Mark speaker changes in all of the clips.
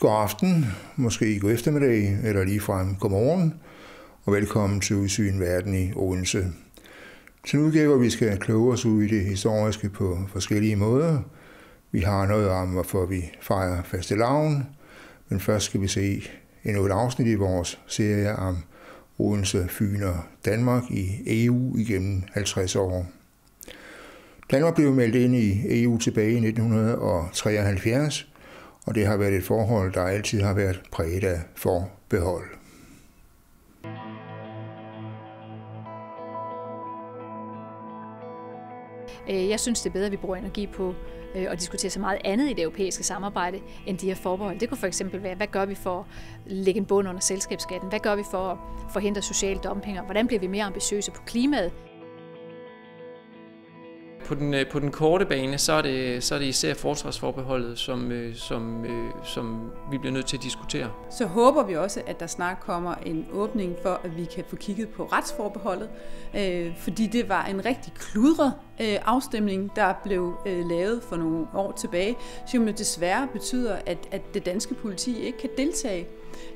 Speaker 1: God aften, måske god eftermiddag, eller ligefrem god morgen, og velkommen til Udsyn Verden i Odense. Til en udgave, hvor vi skal kloge os ud i det historiske på forskellige måder. Vi har noget om, hvorfor vi fejrer faste laven, men først skal vi se endnu et afsnit i vores serie om Odense, Fyn og Danmark i EU igennem 50 år. Danmark blev meldt ind i EU tilbage i 1973, og det har været et forhold, der altid har været præget af forbehold.
Speaker 2: Øh, jeg synes, det er bedre, at vi bruger energi på øh, at diskutere så meget andet i det europæiske samarbejde, end de her forbehold. Det kunne for eksempel være, hvad gør vi for at lægge en bund under selskabsskatten? Hvad gør vi for at forhindre social dumping? Og hvordan bliver vi mere ambitiøse på klimaet?
Speaker 3: På den, øh, på den korte bane, så er det, så er det især forsvarsforbeholdet, som, øh, som, øh, som vi bliver nødt til at diskutere.
Speaker 4: Så håber vi også, at der snart kommer en åbning for, at vi kan få kigget på retsforbeholdet, fordi det var en rigtig kludret afstemning, der blev lavet for nogle år tilbage, som jo desværre betyder, at, at det danske politi ikke kan deltage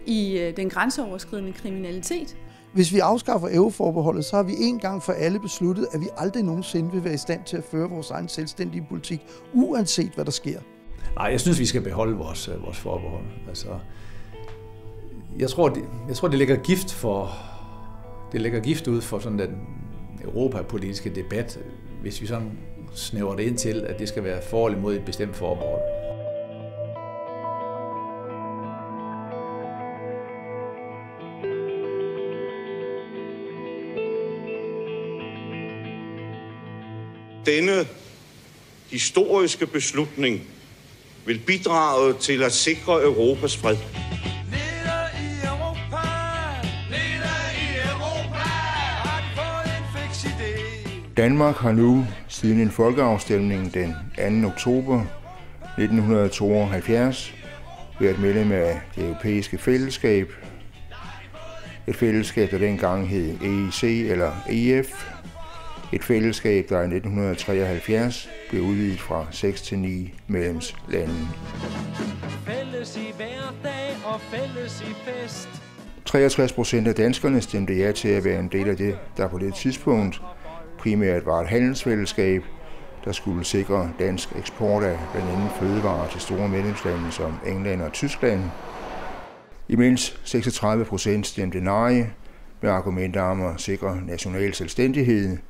Speaker 4: i den grænseoverskridende kriminalitet.
Speaker 5: Hvis vi afskaffer euroforbeholdet, så har vi en gang for alle besluttet, at vi aldrig nogensinde vil være i stand til at føre vores egen selvstændige politik, uanset hvad der sker.
Speaker 6: Nej, jeg synes, vi skal beholde vores, øh, vores forbehold. Altså, jeg, tror, det, jeg tror, det lægger gift for det lægger gift ud for sådan den europapolitiske debat, hvis vi sådan snæver det ind til, at det skal være for eller mod et bestemt forbehold.
Speaker 7: Denne historiske beslutning vil bidrage til at sikre Europas fred.
Speaker 1: Danmark har nu siden en folkeafstemning den 2. oktober 1972 været medlem af det europæiske fællesskab. Et fællesskab, der dengang hed EIC eller EF, et fællesskab, der i 1973 blev udvidet fra 6 til 9 medlemslande. Fælles i hverdag og fælles i fest. 63 procent af danskerne stemte ja til at være en del af det, der på det tidspunkt primært var et handelsfællesskab, der skulle sikre dansk eksport af blandt andet fødevarer til store medlemslande som England og Tyskland. Imens 36 procent stemte nej med argumenter om at sikre national selvstændighed –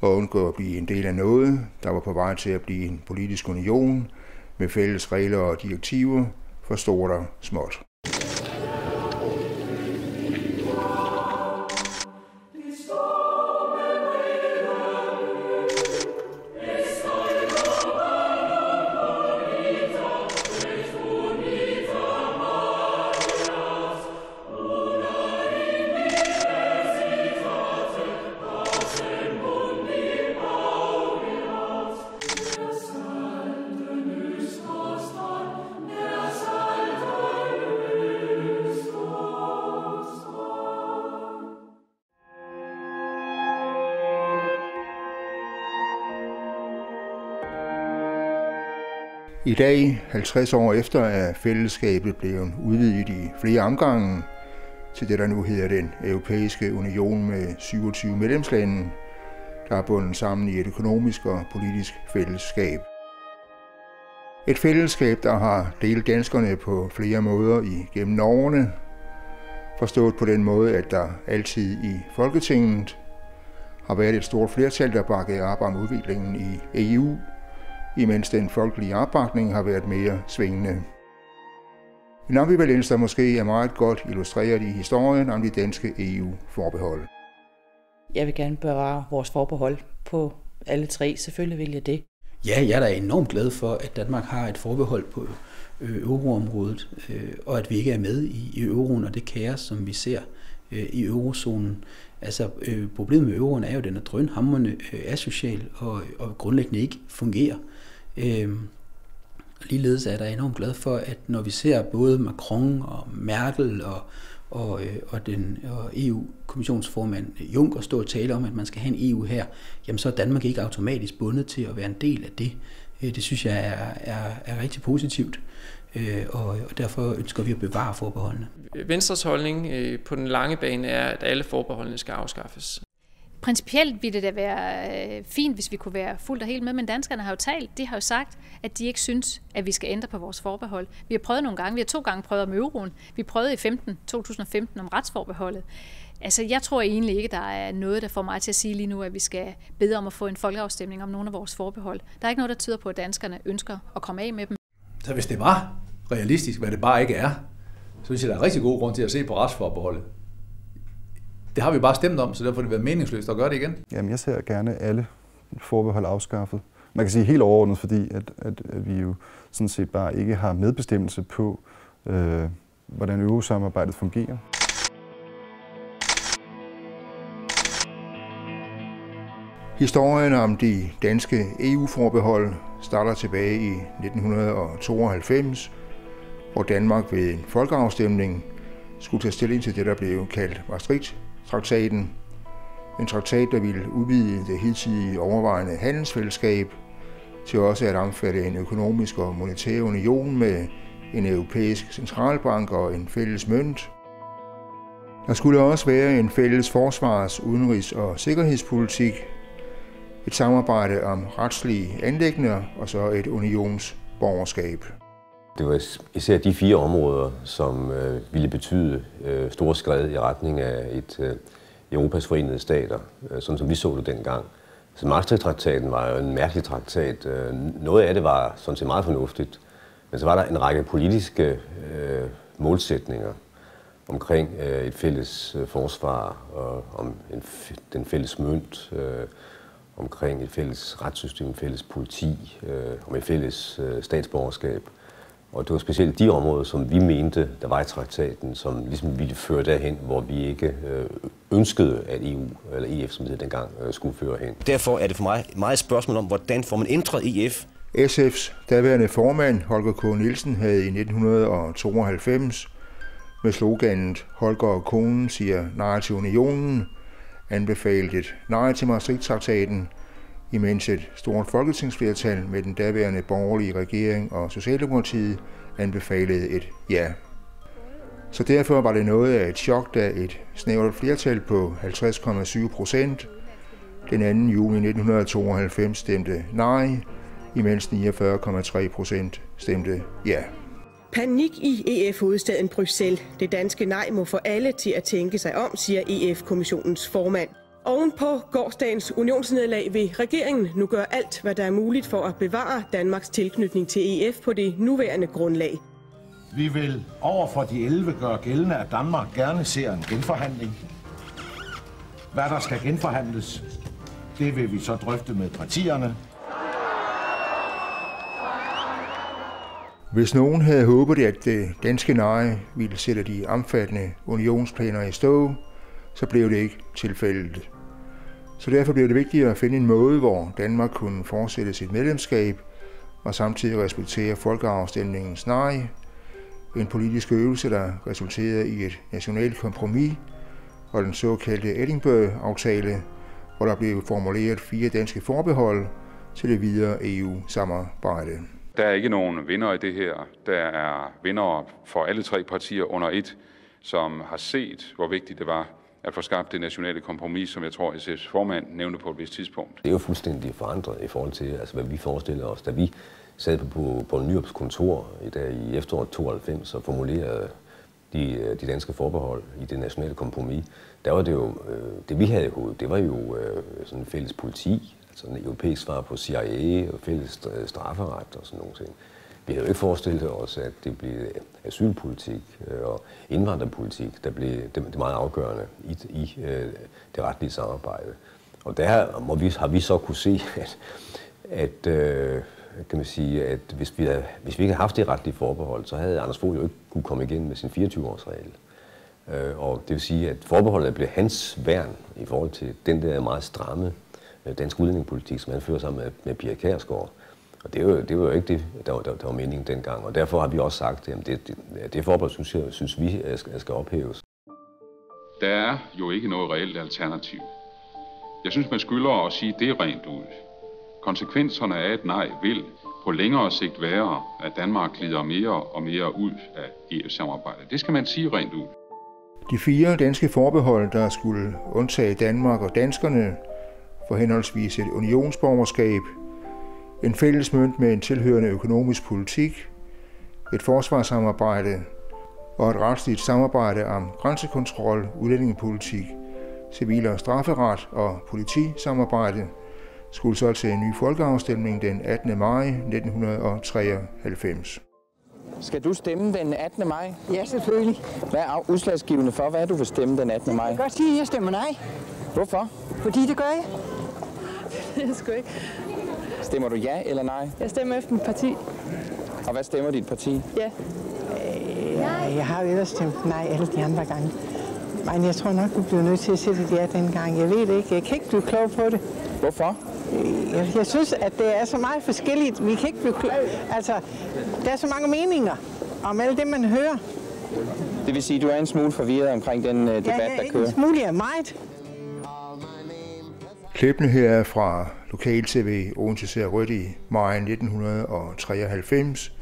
Speaker 1: og undgå at blive en del af noget, der var på vej til at blive en politisk union med fælles regler og direktiver for stort og småt. I dag, 50 år efter, er fællesskabet blevet udvidet i flere omgange til det, der nu hedder den europæiske union med 27 medlemslande, der er bundet sammen i et økonomisk og politisk fællesskab. Et fællesskab, der har delt danskerne på flere måder igennem årene, forstået på den måde, at der altid i Folketinget har været et stort flertal, der bakkede op om udviklingen i EU imens den folkelige opbakning har været mere svingende. En ambivalens, der måske er meget godt illustreret i historien om de danske EU-forbehold.
Speaker 8: Jeg vil gerne bevare vores forbehold på alle tre. Selvfølgelig vil jeg det.
Speaker 6: Ja, jeg er da enormt glad for, at Danmark har et forbehold på euroområdet, og at vi ikke er med i euroen og det kaos, som vi ser i eurozonen. Altså, problemet med euroen er jo, at den er drønhamrende asocial og, og grundlæggende ikke fungerer. Øh, ligeledes er der enormt glad for, at når vi ser både Macron og Merkel og, og, øh, og, den, og EU-kommissionsformand Juncker stå og tale om, at man skal have en EU her, jamen så er Danmark ikke automatisk bundet til at være en del af det. Øh, det synes jeg er, er, er rigtig positivt. Øh, og derfor ønsker vi at bevare forbeholdene.
Speaker 3: Venstres holdning øh, på den lange bane er, at alle forbeholdene skal afskaffes.
Speaker 2: Principielt ville det da være øh, fint, hvis vi kunne være fuldt og helt med, men danskerne har jo talt, de har jo sagt, at de ikke synes, at vi skal ændre på vores forbehold. Vi har prøvet nogle gange, vi har to gange prøvet om euroen, vi prøvede i 15, 2015 om retsforbeholdet. Altså, jeg tror egentlig ikke, der er noget, der får mig til at sige lige nu, at vi skal bede om at få en folkeafstemning om nogle af vores forbehold. Der er ikke noget, der tyder på, at danskerne ønsker at komme af med dem.
Speaker 9: Så hvis det var realistisk, hvad det bare ikke er, så synes jeg, der er rigtig god grund til at se på retsforbeholdet. Det har vi bare stemt om, så derfor vil det være meningsløst at gøre det igen.
Speaker 10: Jamen, jeg ser gerne alle forbehold afskaffet. Man kan sige helt overordnet, fordi at, at, at vi jo sådan set bare ikke har medbestemmelse på, øh, hvordan eurosamarbejdet fungerer.
Speaker 1: Historien om de danske EU-forbehold starter tilbage i 1992, hvor Danmark ved en folkeafstemning skulle tage stilling til det, der blev kaldt traktaten. En traktat, der ville udvide det hidtidige overvejende handelsfællesskab til også at omfatte en økonomisk og monetær union med en europæisk centralbank og en fælles mønt. Der skulle også være en fælles forsvars-, udenrigs- og sikkerhedspolitik, et samarbejde om retslige anlægner og så et unionsborgerskab.
Speaker 11: Det var især de fire områder, som øh, ville betyde øh, store skred i retning af et øh, Europas forenede stater, øh, sådan som vi så det dengang. Så Maastricht-traktaten var jo en mærkelig traktat. Øh, noget af det var sådan set meget fornuftigt, men så var der en række politiske øh, målsætninger omkring øh, et fælles øh, forsvar og om en, den fælles mønt, øh, omkring et fælles retssystem, et fælles politi, øh, om et fælles øh, statsborgerskab. Og det var specielt de områder, som vi mente, der var i traktaten, som ligesom ville føre derhen, hvor vi ikke øh, ønskede, at EU, eller EF, som det dengang, øh, skulle føre hen.
Speaker 12: Derfor er det for mig meget et spørgsmål om, hvordan får man ændret EF?
Speaker 1: SF's daværende formand, Holger K. Nielsen, havde i 1992 med sloganet Holger og konen siger nej til unionen, anbefalet et nej til Maastricht-traktaten, imens et stort folketingsflertal med den daværende borgerlige regering og Socialdemokratiet anbefalede et ja. Så derfor var det noget af et chok, da et snævert flertal på 50,7 procent den 2. juni 1992 stemte nej, imens 49,3 procent stemte ja.
Speaker 13: Panik i EF-hovedstaden Bruxelles. Det danske nej må få alle til at tænke sig om, siger EF-kommissionens formand. Oven på gårdsdagens unionsnedlag vil regeringen nu gøre alt, hvad der er muligt for at bevare Danmarks tilknytning til EF på det nuværende grundlag.
Speaker 14: Vi vil over for de 11 gøre gældende, at Danmark gerne ser en genforhandling. Hvad der skal genforhandles, det vil vi så drøfte med partierne.
Speaker 1: Hvis nogen havde håbet, at det danske nej ville sætte de omfattende unionsplaner i stå, så blev det ikke tilfældet. Så derfor blev det vigtigt at finde en måde, hvor Danmark kunne fortsætte sit medlemskab og samtidig respektere folkeafstemningens nej. En politisk øvelse, der resulterede i et nationalt kompromis og den såkaldte Edinburgh-aftale, hvor der blev formuleret fire danske forbehold til det videre EU-samarbejde.
Speaker 15: Der er ikke nogen vinder i det her. Der er vinder for alle tre partier under et, som har set, hvor vigtigt det var at få skabt det nationale kompromis, som jeg tror, SF's formand nævnte på et vist tidspunkt.
Speaker 11: Det er jo fuldstændig forandret i forhold til, altså, hvad vi forestiller os. Da vi sad på, på Nyrups kontor i, dag, i efteråret 92 og formulerede de, øh, de danske forbehold i det nationale kompromis, der var det jo, øh, det vi havde i hovedet, det var jo øh, sådan en fælles politi, altså en europæisk svar på CIA og fælles øh, strafferet og sådan nogle ting. Vi havde jo ikke forestillet os, at det blev asylpolitik øh, og indvandrerpolitik, der blev det, meget afgørende i, i øh, det retlige samarbejde. Og der må vi, har vi så kunne se, at, at øh, kan man sige, at hvis vi, havde, hvis vi ikke havde haft det retlige forbehold, så havde Anders Fogh jo ikke kunne komme igen med sin 24-årsregel. Øh, og det vil sige, at forbeholdet blev hans værn i forhold til den der meget stramme dansk udlændingepolitik, som han fører sammen med, med Pia Kærsgaard. Og det var, det var jo ikke det, der var, der, der var meningen dengang. Og derfor har vi også sagt, at det, det, det forbehold, synes, jeg, synes vi skal, skal ophæves.
Speaker 15: Der er jo ikke noget reelt alternativ. Jeg synes, man skylder at sige det rent ud. Konsekvenserne af et nej vil på længere sigt være, at Danmark glider mere og mere ud af EU-samarbejdet. Det skal man sige rent ud.
Speaker 1: De fire danske forbehold, der skulle undtage Danmark og danskerne for henholdsvis et unionsborgerskab, en fælles mønt med en tilhørende økonomisk politik, et forsvarssamarbejde og et retsligt samarbejde om grænsekontrol, udlændingepolitik, civil- og strafferet og politisamarbejde, skulle så til en ny folkeafstemning den 18. maj 1993.
Speaker 16: Skal du stemme den 18. maj?
Speaker 17: Ja, selvfølgelig.
Speaker 16: Hvad er udslagsgivende for, hvad du vil stemme den 18. maj?
Speaker 17: Jeg kan godt sige, at jeg stemmer nej.
Speaker 16: Hvorfor?
Speaker 17: Fordi det gør jeg. Det er sgu ikke.
Speaker 16: Stemmer du ja eller nej?
Speaker 17: Jeg stemmer efter mit parti.
Speaker 16: Og hvad stemmer dit parti?
Speaker 17: Ja. Øh, jeg har jo ellers stemt nej alle de andre gange. Men jeg tror nok, du bliver nødt til at sætte det ja dengang. Jeg ved det ikke. Jeg kan ikke blive klog på det.
Speaker 16: Hvorfor?
Speaker 17: Jeg, jeg synes, at det er så meget forskelligt. Vi kan ikke blive klog. Altså, der er så mange meninger om alt det, man hører.
Speaker 16: Det vil sige, at du er en smule forvirret omkring den uh, debat,
Speaker 17: ja, ja,
Speaker 16: der kører?
Speaker 17: en smule, jeg er meget.
Speaker 1: Klippene her er fra Lokal-TV Odense Ser Rødt i maj 1993,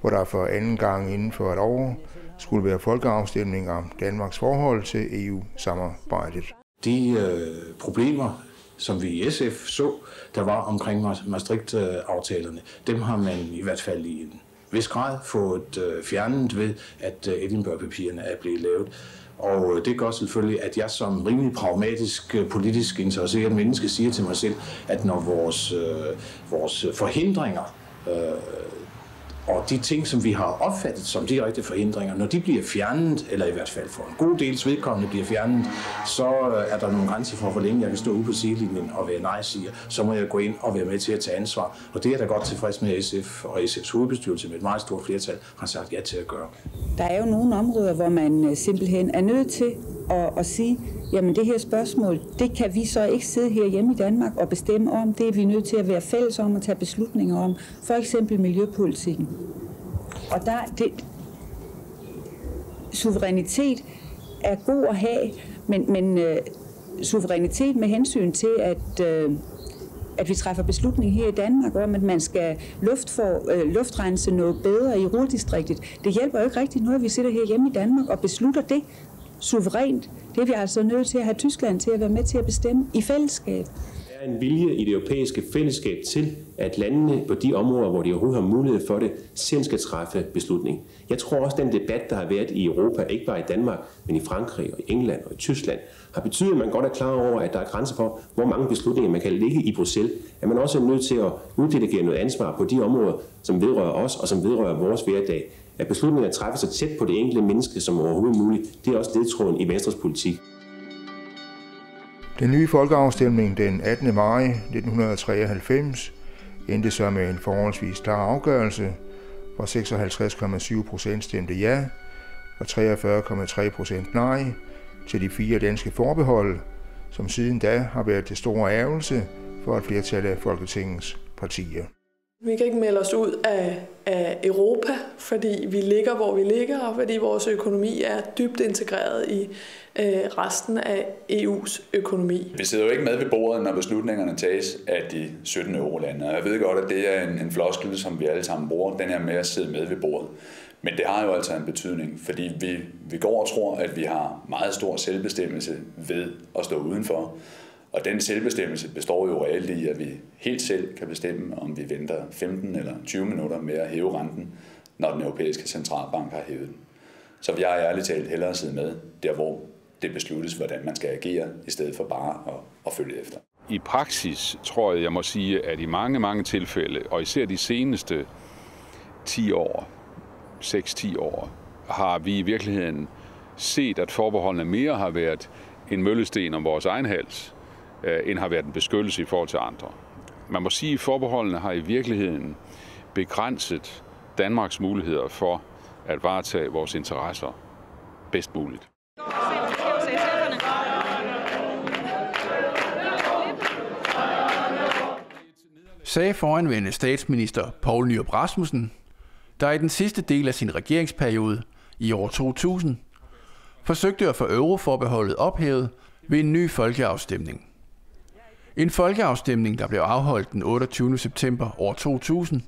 Speaker 1: hvor der for anden gang inden for et år skulle være folkeafstemning om Danmarks forhold til EU-samarbejdet.
Speaker 14: De øh, problemer, som vi i SF så, der var omkring Maastricht-aftalerne, dem har man i hvert fald i en vis grad fået øh, fjernet ved, at øh, Edinburgh-papirerne er blevet lavet. Og øh, det gør selvfølgelig, at jeg som rimelig pragmatisk, øh, politisk interesseret menneske siger til mig selv, at når vores, øh, vores forhindringer øh, og de ting, som vi har opfattet som direkte forhindringer, når de bliver fjernet, eller i hvert fald for en god dels vedkommende bliver fjernet, så øh, er der nogle grænser for, hvor længe jeg kan stå ude på sidelinjen og være nej-siger. Så må jeg gå ind og være med til at tage ansvar. Og det er da godt tilfreds med SF og SF's hovedbestyrelse med et meget stort flertal har sagt ja til at gøre.
Speaker 6: Der er jo nogle områder, hvor man øh, simpelthen er nødt til og, og sige, jamen det her spørgsmål, det kan vi så ikke sidde her hjemme i Danmark og bestemme om. Det er vi nødt til at være fælles om og tage beslutninger om. For eksempel miljøpolitikken. Og der, det, suverænitet er god at have, men, men øh, suverænitet med hensyn til, at, øh, at vi træffer beslutning her i Danmark om, at man skal luft for, øh, luftrense noget bedre i Ruhrdistriktet. Det hjælper jo ikke rigtigt noget, at vi sidder her hjemme i Danmark og beslutter det suverænt. Det er vi altså nødt til at have Tyskland til at være med til at bestemme i fællesskab.
Speaker 18: Der er en vilje i det europæiske fællesskab til, at landene på de områder, hvor de overhovedet har mulighed for det, selv skal træffe beslutning. Jeg tror også, at den debat, der har været i Europa, ikke bare i Danmark, men i Frankrig og i England og i Tyskland, har betydet, at man godt er klar over, at der er grænser for, hvor mange beslutninger man kan ligge i Bruxelles. At man også er nødt til at uddelegere noget ansvar på de områder, som vedrører os og som vedrører vores hverdag. At beslutninger træffes så tæt på det enkelte menneske som overhovedet muligt, det er også ledtråden i Venstres politik.
Speaker 1: Den nye folkeafstemning den 18. maj 1993 endte så med en forholdsvis klar afgørelse, hvor 56,7 procent stemte ja og 43,3 procent nej til de fire danske forbehold, som siden da har været til stor ærgelse for et flertal af Folketingets partier.
Speaker 13: Vi kan ikke melde os ud af, af Europa, fordi vi ligger, hvor vi ligger, og fordi vores økonomi er dybt integreret i øh, resten af EU's økonomi.
Speaker 19: Vi sidder jo ikke med ved bordet, når beslutningerne tages af de 17 eurolande. Og jeg ved godt, at det er en, en floskel, som vi alle sammen bruger, den her med at sidde med ved bordet. Men det har jo altså en betydning, fordi vi, vi går og tror, at vi har meget stor selvbestemmelse ved at stå udenfor. Og den selvbestemmelse består jo reelt i, at vi helt selv kan bestemme, om vi venter 15 eller 20 minutter med at hæve renten, når den europæiske centralbank har hævet den. Så vi har ærligt talt hellere sidde med, der hvor det besluttes, hvordan man skal agere, i stedet for bare at, at følge efter.
Speaker 15: I praksis tror jeg, jeg må sige, at i mange, mange tilfælde, og især de seneste 10 år, 6-10 år, har vi i virkeligheden set, at forbeholdene mere har været en møllesten om vores egen hals, Øh, end har været en beskyttelse i forhold til andre. Man må sige, at forbeholdene har i virkeligheden begrænset Danmarks muligheder for at varetage vores interesser bedst muligt.
Speaker 20: sagde foranvendende statsminister Poul Nyrup Rasmussen, der i den sidste del af sin regeringsperiode i år 2000 forsøgte at få euroforbeholdet ophævet ved en ny folkeafstemning. En folkeafstemning, der blev afholdt den 28. september år 2000,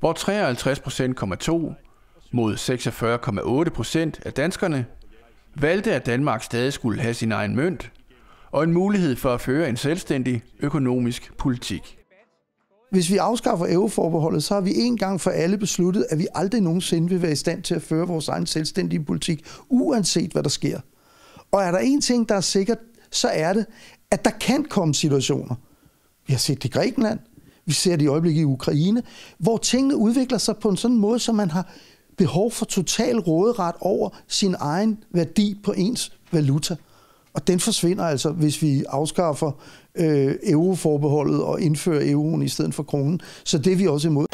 Speaker 20: hvor 53,2 mod 46,8 procent af danskerne valgte, at Danmark stadig skulle have sin egen mønt, og en mulighed for at føre en selvstændig økonomisk politik.
Speaker 21: Hvis vi afskaffer euroforbeholdet, så har vi en gang for alle besluttet, at vi aldrig nogensinde vil være i stand til at føre vores egen selvstændige politik, uanset hvad der sker. Og er der en ting, der er sikkert, så er det, at der kan komme situationer. Vi har set det i Grækenland, vi ser det i øjeblikket i Ukraine, hvor tingene udvikler sig på en sådan måde, så man har behov for total råderet over sin egen værdi på ens valuta. Og den forsvinder altså, hvis vi afskaffer øh, euroforbeholdet og indfører euroen i stedet for kronen. Så det er vi også imod.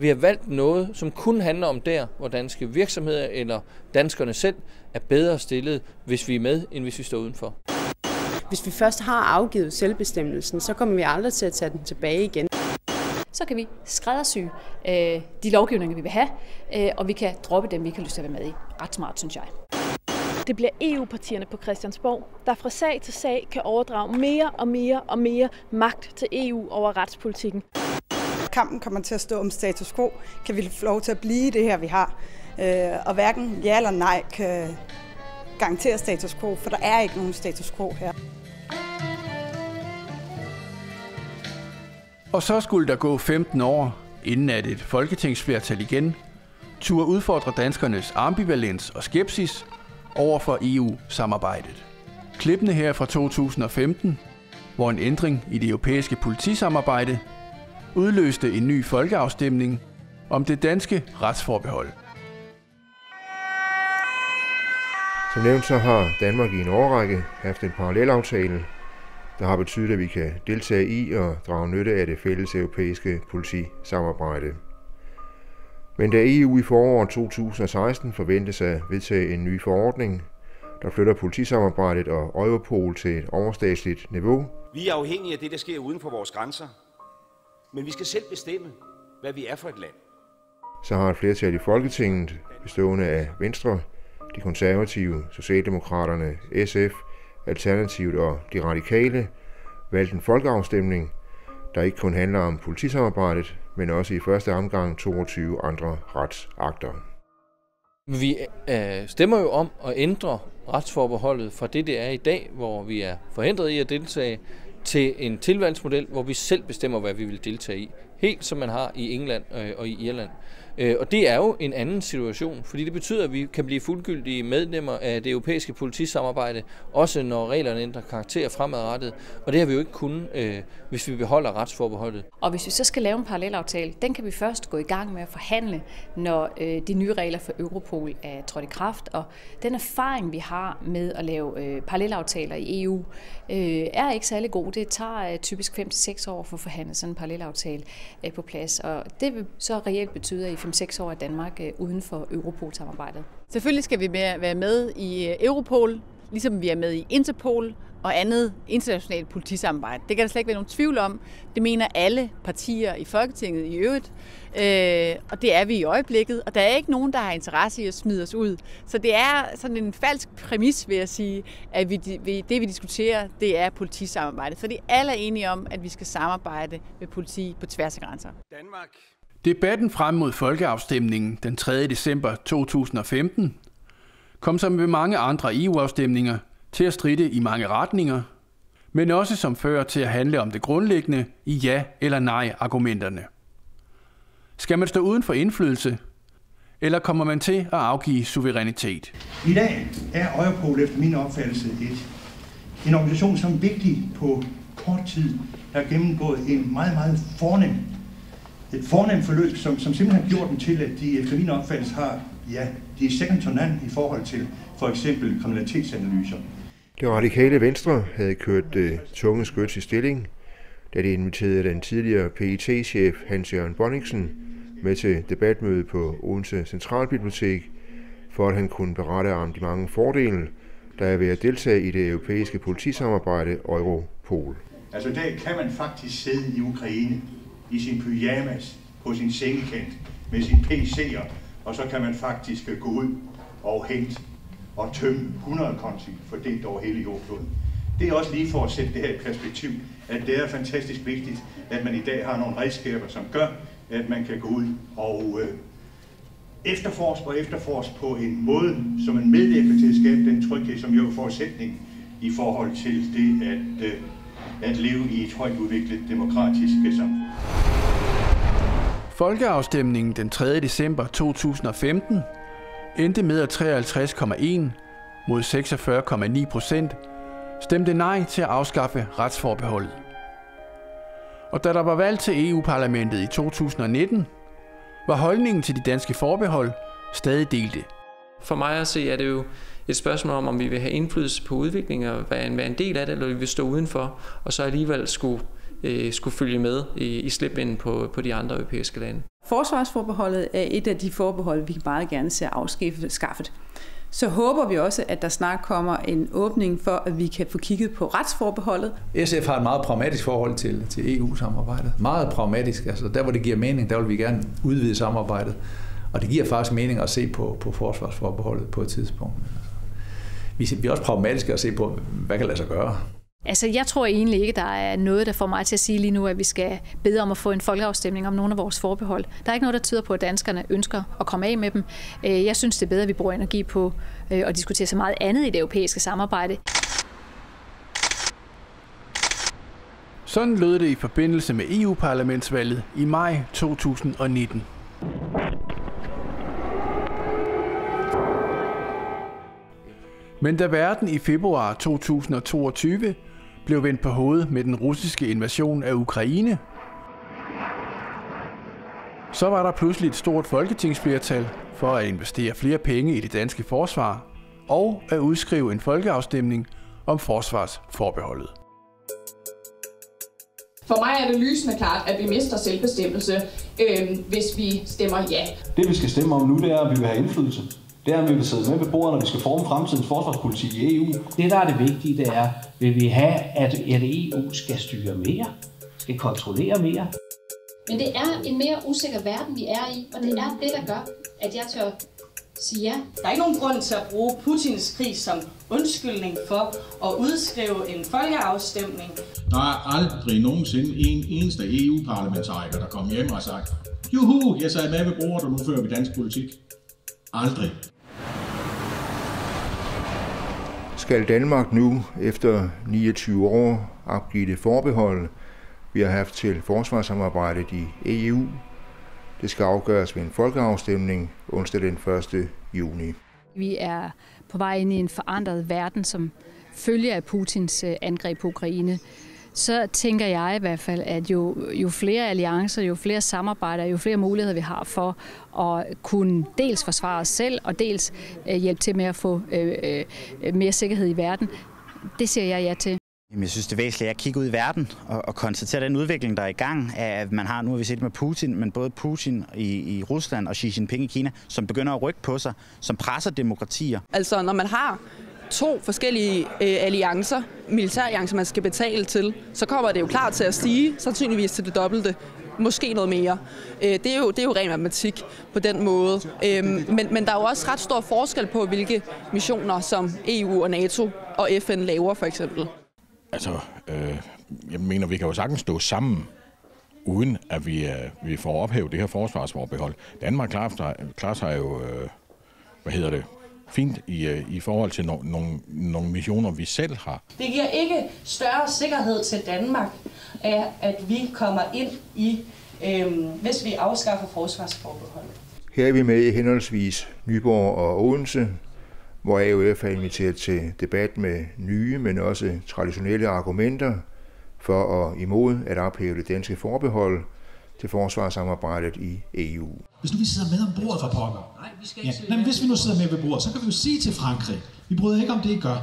Speaker 22: Vi har valgt noget, som kun handler om der, hvor danske virksomheder eller danskerne selv er bedre stillet, hvis vi er med, end hvis vi står udenfor.
Speaker 23: Hvis vi først har afgivet selvbestemmelsen, så kommer vi aldrig til at tage den tilbage igen.
Speaker 2: Så kan vi skræddersy øh, de lovgivninger, vi vil have, øh, og vi kan droppe dem, vi ikke har lyst til at være med i. Ret smart, synes jeg.
Speaker 24: Det bliver EU-partierne på Christiansborg, der fra sag til sag kan overdrage mere og mere og mere magt til EU over retspolitikken.
Speaker 25: Kampen kommer til at stå om status quo. Kan vi få lov til at blive det her, vi har? Øh, og hverken ja eller nej kan garantere status quo, for der er ikke nogen status quo her.
Speaker 20: Og så skulle der gå 15 år, inden at et folketingsflertal igen turde udfordre danskernes ambivalens og skepsis over for EU-samarbejdet. Klippene her fra 2015, hvor en ændring i det europæiske politisamarbejde udløste en ny folkeafstemning om det danske retsforbehold.
Speaker 1: Som nævnt så har Danmark i en årrække haft en parallelaftale, der har betydet, at vi kan deltage i og drage nytte af det fælles europæiske politisamarbejde. Men da EU i foråret 2016 forventes at vedtage en ny forordning, der flytter politisamarbejdet og Europol til et overstatsligt niveau.
Speaker 12: Vi er afhængige af det, der sker uden for vores grænser. Men vi skal selv bestemme, hvad vi er for et land.
Speaker 1: Så har et flertal i Folketinget, bestående af Venstre, de konservative, Socialdemokraterne, SF, Alternativet og de radikale, valgt en folkeafstemning, der ikke kun handler om politisamarbejdet, men også i første omgang 22 andre retsakter.
Speaker 22: Vi øh, stemmer jo om at ændre retsforbeholdet fra det, det er i dag, hvor vi er forhindret i at deltage, til en tilvalgsmodel, hvor vi selv bestemmer, hvad vi vil deltage i. Helt som man har i England øh, og i Irland. Øh, og det er jo en anden situation, fordi det betyder, at vi kan blive fuldgyldige medlemmer af det europæiske politisamarbejde, også når reglerne ændrer karakter fremadrettet. Og det har vi jo ikke kunnet, øh, hvis vi beholder retsforbeholdet.
Speaker 2: Og hvis vi så skal lave en parallelaftale, den kan vi først gå i gang med at forhandle, når øh, de nye regler for Europol er trådt i kraft. Og den erfaring, vi har med at lave øh, parallelaftaler i EU, øh, er ikke særlig god. Det tager øh, typisk 5-6 år for at forhandle sådan en parallelaftale øh, på plads. Og det vil så reelt betyde, at i 5-6 år i Danmark øh, uden for Europol-samarbejdet.
Speaker 26: Selvfølgelig skal vi være med i øh, Europol, ligesom vi er med i Interpol og andet internationalt politisamarbejde. Det kan der slet ikke være nogen tvivl om. Det mener alle partier i Folketinget i øvrigt. Øh, og det er vi i øjeblikket. Og der er ikke nogen, der har interesse i at smide os ud. Så det er sådan en falsk præmis, vil jeg sige, at vi, det vi diskuterer, det er politisamarbejde. For det er alle enige om, at vi skal samarbejde med politi på tværs af grænser.
Speaker 12: Danmark
Speaker 20: Debatten frem mod folkeafstemningen den 3. december 2015 kom som ved mange andre EU-afstemninger til at stride i mange retninger, men også som fører til at handle om det grundlæggende i ja- eller nej-argumenterne. Skal man stå uden for indflydelse, eller kommer man til at afgive suverænitet?
Speaker 27: I dag er Europol efter min opfattelse et, en organisation, som vigtig på kort tid har gennemgået en meget, meget fornem et fornemt forløb, som, som simpelthen har gjort dem til, at de efter min opfattelse har, ja, de er second to none i forhold til for eksempel kriminalitetsanalyser.
Speaker 1: Det radikale Venstre havde kørt uh, tunge skyts i stilling, da de inviterede den tidligere PIT-chef Hans-Jørgen Bonningsen med til debatmøde på Odense Centralbibliotek, for at han kunne berette om de mange fordele, der er ved at deltage i det europæiske politisamarbejde Europol.
Speaker 27: Altså i dag kan man faktisk sidde i Ukraine i sin pyjamas på sin sengekant med sin PC'er, og så kan man faktisk gå ud og hente og tømme 100 konti fordelt over hele jordkloden. Det er også lige for at sætte det her i perspektiv, at det er fantastisk vigtigt, at man i dag har nogle redskaber, som gør, at man kan gå ud og øh, efterforske og efterforske på en måde, som man medvirker til at skabe den tryghed, som jo er forudsætning i forhold til det at, øh, at leve i et højt udviklet demokratisk samfund.
Speaker 20: Folkeafstemningen den 3. december 2015 endte med at 53,1 mod 46,9 procent stemte nej til at afskaffe retsforbeholdet. Og da der var valg til EU-parlamentet i 2019, var holdningen til de danske forbehold stadig delte.
Speaker 3: For mig at se er det jo et spørgsmål om, om vi vil have indflydelse på udviklingen og være en, være en del af det, eller vi vil stå udenfor, og så alligevel skulle, øh, skulle følge med i, i slipvinden på, på de andre europæiske lande.
Speaker 4: Forsvarsforbeholdet er et af de forbehold, vi meget gerne ser afskaffet. Så håber vi også, at der snart kommer en åbning for, at vi kan få kigget på retsforbeholdet.
Speaker 28: SF har et meget pragmatisk forhold til, til EU-samarbejdet. Meget pragmatisk. Altså der, hvor det giver mening, der vil vi gerne udvide samarbejdet. Og det giver faktisk mening at se på, på forsvarsforbeholdet på et tidspunkt. Vi, vi er også pragmatiske at se på, hvad kan lade sig gøre.
Speaker 2: Altså, jeg tror egentlig ikke, der er noget, der får mig til at sige lige nu, at vi skal bede om at få en folkeafstemning om nogle af vores forbehold. Der er ikke noget, der tyder på, at danskerne ønsker at komme af med dem. Øh, jeg synes, det er bedre, at vi bruger energi på øh, at diskutere så meget andet i det europæiske samarbejde.
Speaker 20: Sådan lød det i forbindelse med EU-parlamentsvalget i maj 2019. Men da verden i februar 2022 blev vendt på hovedet med den russiske invasion af Ukraine, så var der pludselig et stort folketingsflertal for at investere flere penge i det danske forsvar og at udskrive en folkeafstemning om forsvarsforbeholdet.
Speaker 29: For mig er det lysende klart, at vi mister selvbestemmelse, øh, hvis vi stemmer ja.
Speaker 30: Det vi skal stemme om nu, det er, at vi vil have indflydelse. Det er, at vi vil sidde med ved bordet, når vi skal forme fremtidens forsvarspolitik i EU.
Speaker 31: Det, der er det vigtige, det er, vil vi have, at, at EU skal styre mere, skal kontrollere mere.
Speaker 32: Men det er en mere usikker verden, vi er i, og det er det, der gør, at jeg tør sige ja.
Speaker 33: Der er ikke nogen grund til at bruge Putins krig som undskyldning for at udskrive en folkeafstemning.
Speaker 34: Der er aldrig nogensinde en eneste EU-parlamentariker, der kom hjem og har sagt, juhu, jeg sad med ved bordet, og nu fører vi dansk politik. Aldrig.
Speaker 1: Skal Danmark nu efter 29 år opgive det forbehold, vi har haft til forsvarssamarbejdet i EU? Det skal afgøres ved en folkeafstemning onsdag den 1. juni.
Speaker 2: Vi er på vej ind i en forandret verden, som følger af Putins øh, angreb på Ukraine så tænker jeg i hvert fald, at jo, jo flere alliancer, jo flere samarbejder, jo flere muligheder vi har for at kunne dels forsvare os selv, og dels øh, hjælpe til med at få øh, øh, mere sikkerhed i verden, det siger jeg ja til.
Speaker 35: Jeg synes, det er væsentligt at kigge ud i verden og, og konstatere den udvikling, der er i gang. At man har, nu har vi set med Putin, men både Putin i, i Rusland og Xi Jinping i Kina, som begynder at rykke på sig, som presser demokratier.
Speaker 36: Altså, når man har to forskellige øh, alliancer, militæralliancer, man skal betale til, så kommer det jo klart til at stige, sandsynligvis til det dobbelte måske noget mere. Øh, det, er jo, det er jo ren matematik på den måde. Øh, men, men der er jo også ret stor forskel på, hvilke missioner, som EU og NATO og FN laver, for eksempel.
Speaker 34: Altså, øh, jeg mener, vi kan jo sagtens stå sammen, uden at vi, øh, vi får ophævet det her forsvarsforbehold. Danmark klarer klarer sig jo, øh, hvad hedder det, fint i, øh, i forhold til no, nogle, nogle missioner, vi selv har.
Speaker 33: Det giver ikke større sikkerhed til Danmark, at vi kommer ind i, øhm, hvis vi afskaffer forsvarsforbeholdet.
Speaker 1: Her er vi med i henholdsvis Nyborg og Odense, hvor AUF er inviteret til debat med nye, men også traditionelle argumenter for og imod at ophæve det danske forbehold til forsvarssamarbejdet i EU.
Speaker 34: Hvis nu vi sidder med om bordet for pokker. Nej, vi skal ikke ja, men hvis vi nu sidder med ved bordet, så kan vi jo sige til Frankrig, vi bryder ikke om det, I gør.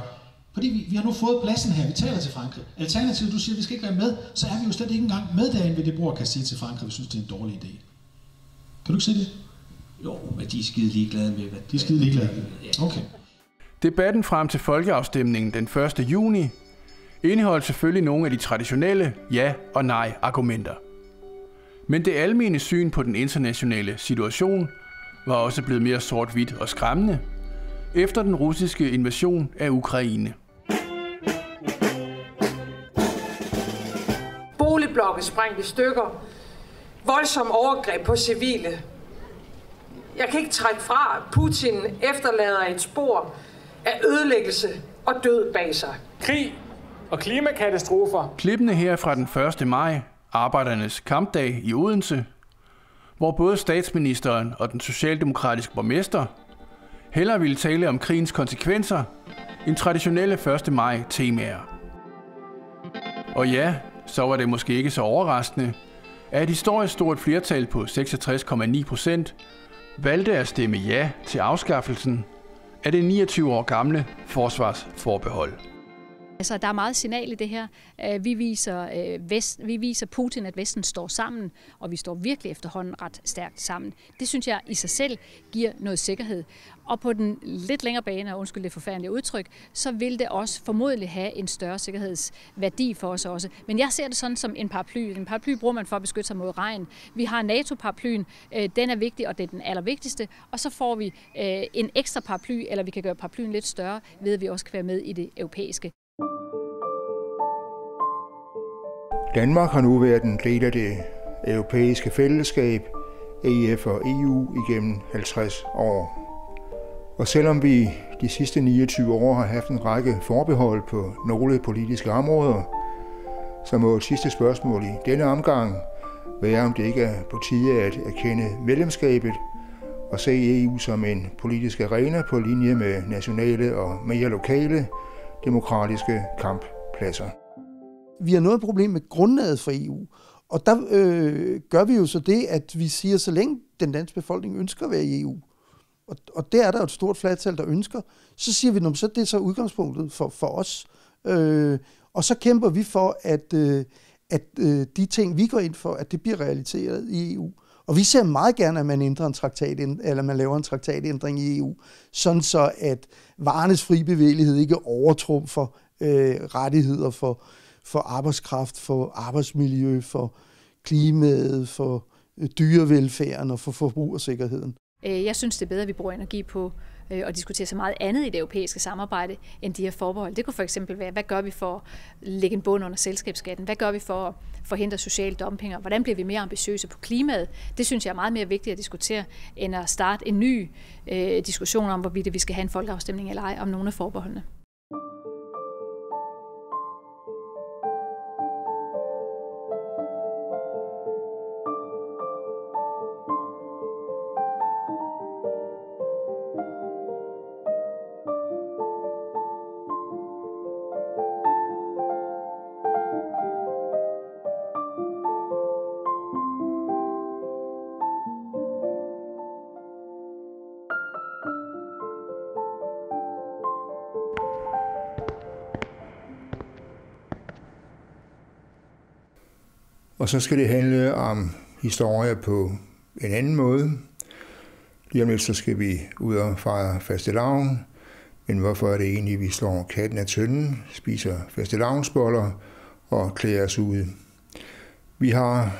Speaker 34: Fordi vi, vi har nu fået pladsen her, vi taler til Frankrig. Alternativet, du siger, at vi skal ikke være med, så er vi jo slet ikke engang med derinde ved det bord, kan sige til Frankrig, vi synes, det er en dårlig idé. Kan du ikke se det?
Speaker 31: Jo, men de er skide ligeglade med, hvad...
Speaker 34: De er skide ligeglade. Okay.
Speaker 20: Debatten frem til folkeafstemningen den 1. juni indeholdt selvfølgelig nogle af de traditionelle ja- og nej-argumenter. Men det almene syn på den internationale situation var også blevet mere sort-hvidt og skræmmende efter den russiske invasion af Ukraine.
Speaker 37: byblokke sprængt i stykker, voldsom overgreb på civile. Jeg kan ikke trække fra, Putin efterlader et spor af ødelæggelse og død bag sig.
Speaker 38: Krig og klimakatastrofer.
Speaker 20: Klippene her fra den 1. maj, arbejdernes kampdag i Odense, hvor både statsministeren og den socialdemokratiske borgmester hellere ville tale om krigens konsekvenser end traditionelle 1. maj temaer. Og ja, så var det måske ikke så overraskende, at et historisk stort flertal på 66,9 procent valgte at stemme ja til afskaffelsen af det 29 år gamle forsvarsforbehold.
Speaker 2: Altså, der er meget signal i det her. Øh, vi viser, øh, Vest, vi viser Putin, at Vesten står sammen, og vi står virkelig efterhånden ret stærkt sammen. Det synes jeg i sig selv giver noget sikkerhed. Og på den lidt længere bane, og undskyld det forfærdelige udtryk, så vil det også formodentlig have en større sikkerhedsværdi for os også. Men jeg ser det sådan som en paraply. En paraply bruger man for at beskytte sig mod regn. Vi har NATO-paraplyen, øh, den er vigtig, og det er den allervigtigste. Og så får vi en ekstra paraply, eller vi kan gøre paraplyen lidt større, ved at vi også kan være med i det europæiske.
Speaker 1: Danmark har nu været en del af det europæiske fællesskab, EF og EU, igennem 50 år. Og selvom vi de sidste 29 år har haft en række forbehold på nogle politiske områder, så må et sidste spørgsmål i denne omgang være, om det ikke er på tide at erkende medlemskabet og se EU som en politisk arena på linje med nationale og mere lokale demokratiske kamppladser.
Speaker 39: Vi har noget problem med grundlaget for EU, og der øh, gør vi jo så det, at vi siger, så længe den danske befolkning ønsker at være i EU, og, og det er der jo et stort flertal, der ønsker, så siger vi, så det er så udgangspunktet for, for os. Øh, og så kæmper vi for, at, øh, at øh, de ting, vi går ind for, at det bliver realiseret i EU. Og vi ser meget gerne, at man ændrer en traktat, eller man laver en traktatændring i EU, sådan så at varenes fri bevægelighed ikke overtrumfer øh, rettigheder for, for arbejdskraft, for arbejdsmiljø, for klimaet, for øh, dyrevelfærden og for forbrugersikkerheden.
Speaker 2: Øh, jeg synes, det er bedre, at vi bruger energi på øh, og diskutere så meget andet i det europæiske samarbejde, end de her forbehold. Det kunne for eksempel være, hvad gør vi for at lægge en bund under selskabsskatten? Hvad gør vi for at forhindre social dumping? Og hvordan bliver vi mere ambitiøse på klimaet? Det synes jeg er meget mere vigtigt at diskutere, end at starte en ny øh, diskussion om, hvorvidt vi skal have en folkeafstemning eller ej om nogle af forbeholdene.
Speaker 1: Og så skal det handle om historie på en anden måde. Lige om lidt så skal vi ud og fejre fastelavn. Men hvorfor er det egentlig, vi slår katten af tønden, spiser fastelavnsboller og klæder os ud? Vi har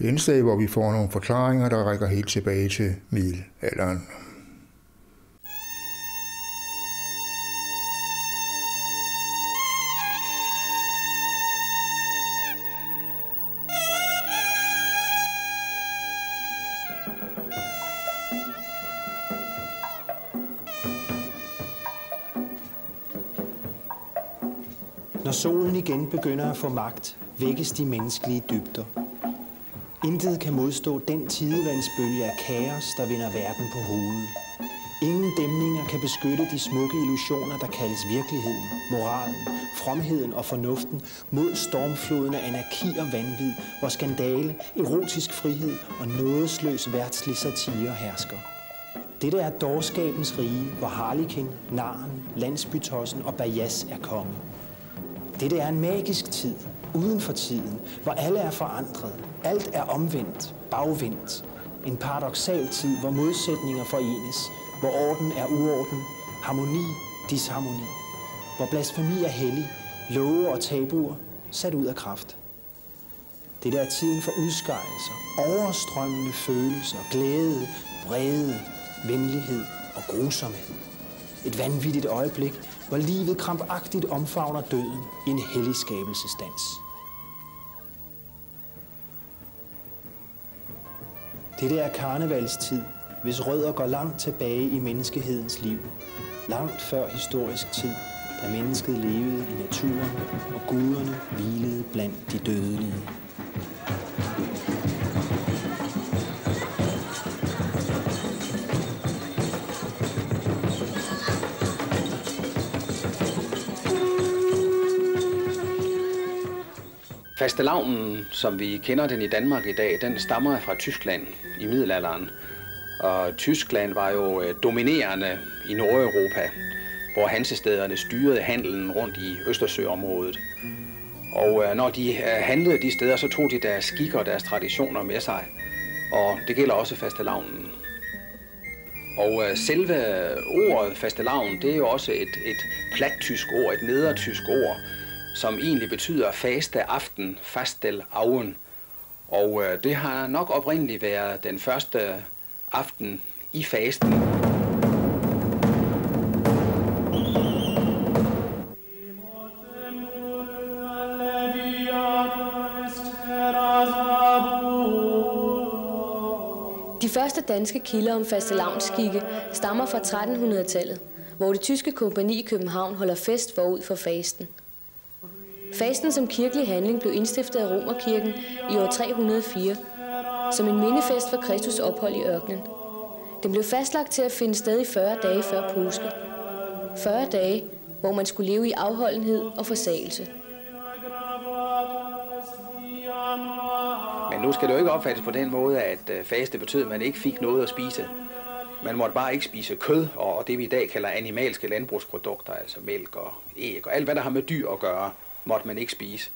Speaker 1: et indslag, hvor vi får nogle forklaringer, der rækker helt tilbage til middelalderen.
Speaker 40: Begynder få magt, vækkes de menneskelige dybder. Intet kan modstå den tidevandsbølge af kaos, der vender verden på hovedet. Ingen dæmninger kan beskytte de smukke illusioner, der kaldes virkeligheden, moralen, fromheden og fornuften mod stormfloden af anarki og vanvid, hvor skandale, erotisk frihed og nådesløs værtslig satire hersker. Dette er dårskabens rige, hvor Harlekin, Naren, Landsbytossen og Bajas er konge. Dette er en magisk tid, uden for tiden, hvor alle er forandret. Alt er omvendt, bagvendt. En paradoxal tid, hvor modsætninger forenes, hvor orden er uorden, harmoni, disharmoni. Hvor blasfemi er hellig, love og tabuer sat ud af kraft. Det er tiden for udskejelser, overstrømmende følelser, glæde, vrede, venlighed og grusomhed. Et vanvittigt øjeblik, hvor livet krampagtigt omfavner døden i en hellig skabelsesdans. Dette er karnevalstid, hvis rødder går langt tilbage i menneskehedens liv. Langt før historisk tid, da mennesket levede i naturen og guderne hvilede blandt de dødelige.
Speaker 41: Fastelavnen, som vi kender den i Danmark i dag, den stammer fra Tyskland i middelalderen. Og Tyskland var jo øh, dominerende i Nordeuropa, hvor hansestederne styrede handelen rundt i Østersøområdet. Og øh, når de øh, handlede de steder, så tog de deres skikker og deres traditioner med sig. Og det gælder også fastelavnen. Og selve ordet fastelavn, det er jo også et, et plattysk ord, et nedertysk ord, som egentlig betyder faste aften, fastel auen. Og øh, det har nok oprindeligt været den første aften i fasten.
Speaker 42: De første danske kilder om fastelavnsskikke stammer fra 1300-tallet, hvor det tyske kompani i København holder fest forud for fasten. Fasten som kirkelig handling blev indstiftet af Romerkirken i år 304 som en mindefest for Kristus ophold i ørkenen. Den blev fastlagt til at finde sted i 40 dage før påske. 40 dage, hvor man skulle leve i afholdenhed og forsagelse.
Speaker 41: Men nu skal det jo ikke opfattes på den måde, at øh, faste betød, at man ikke fik noget at spise. Man måtte bare ikke spise kød og det, vi i dag kalder animalske landbrugsprodukter, altså mælk og æg og alt, hvad der har med dyr at gøre måtte man ikke spise.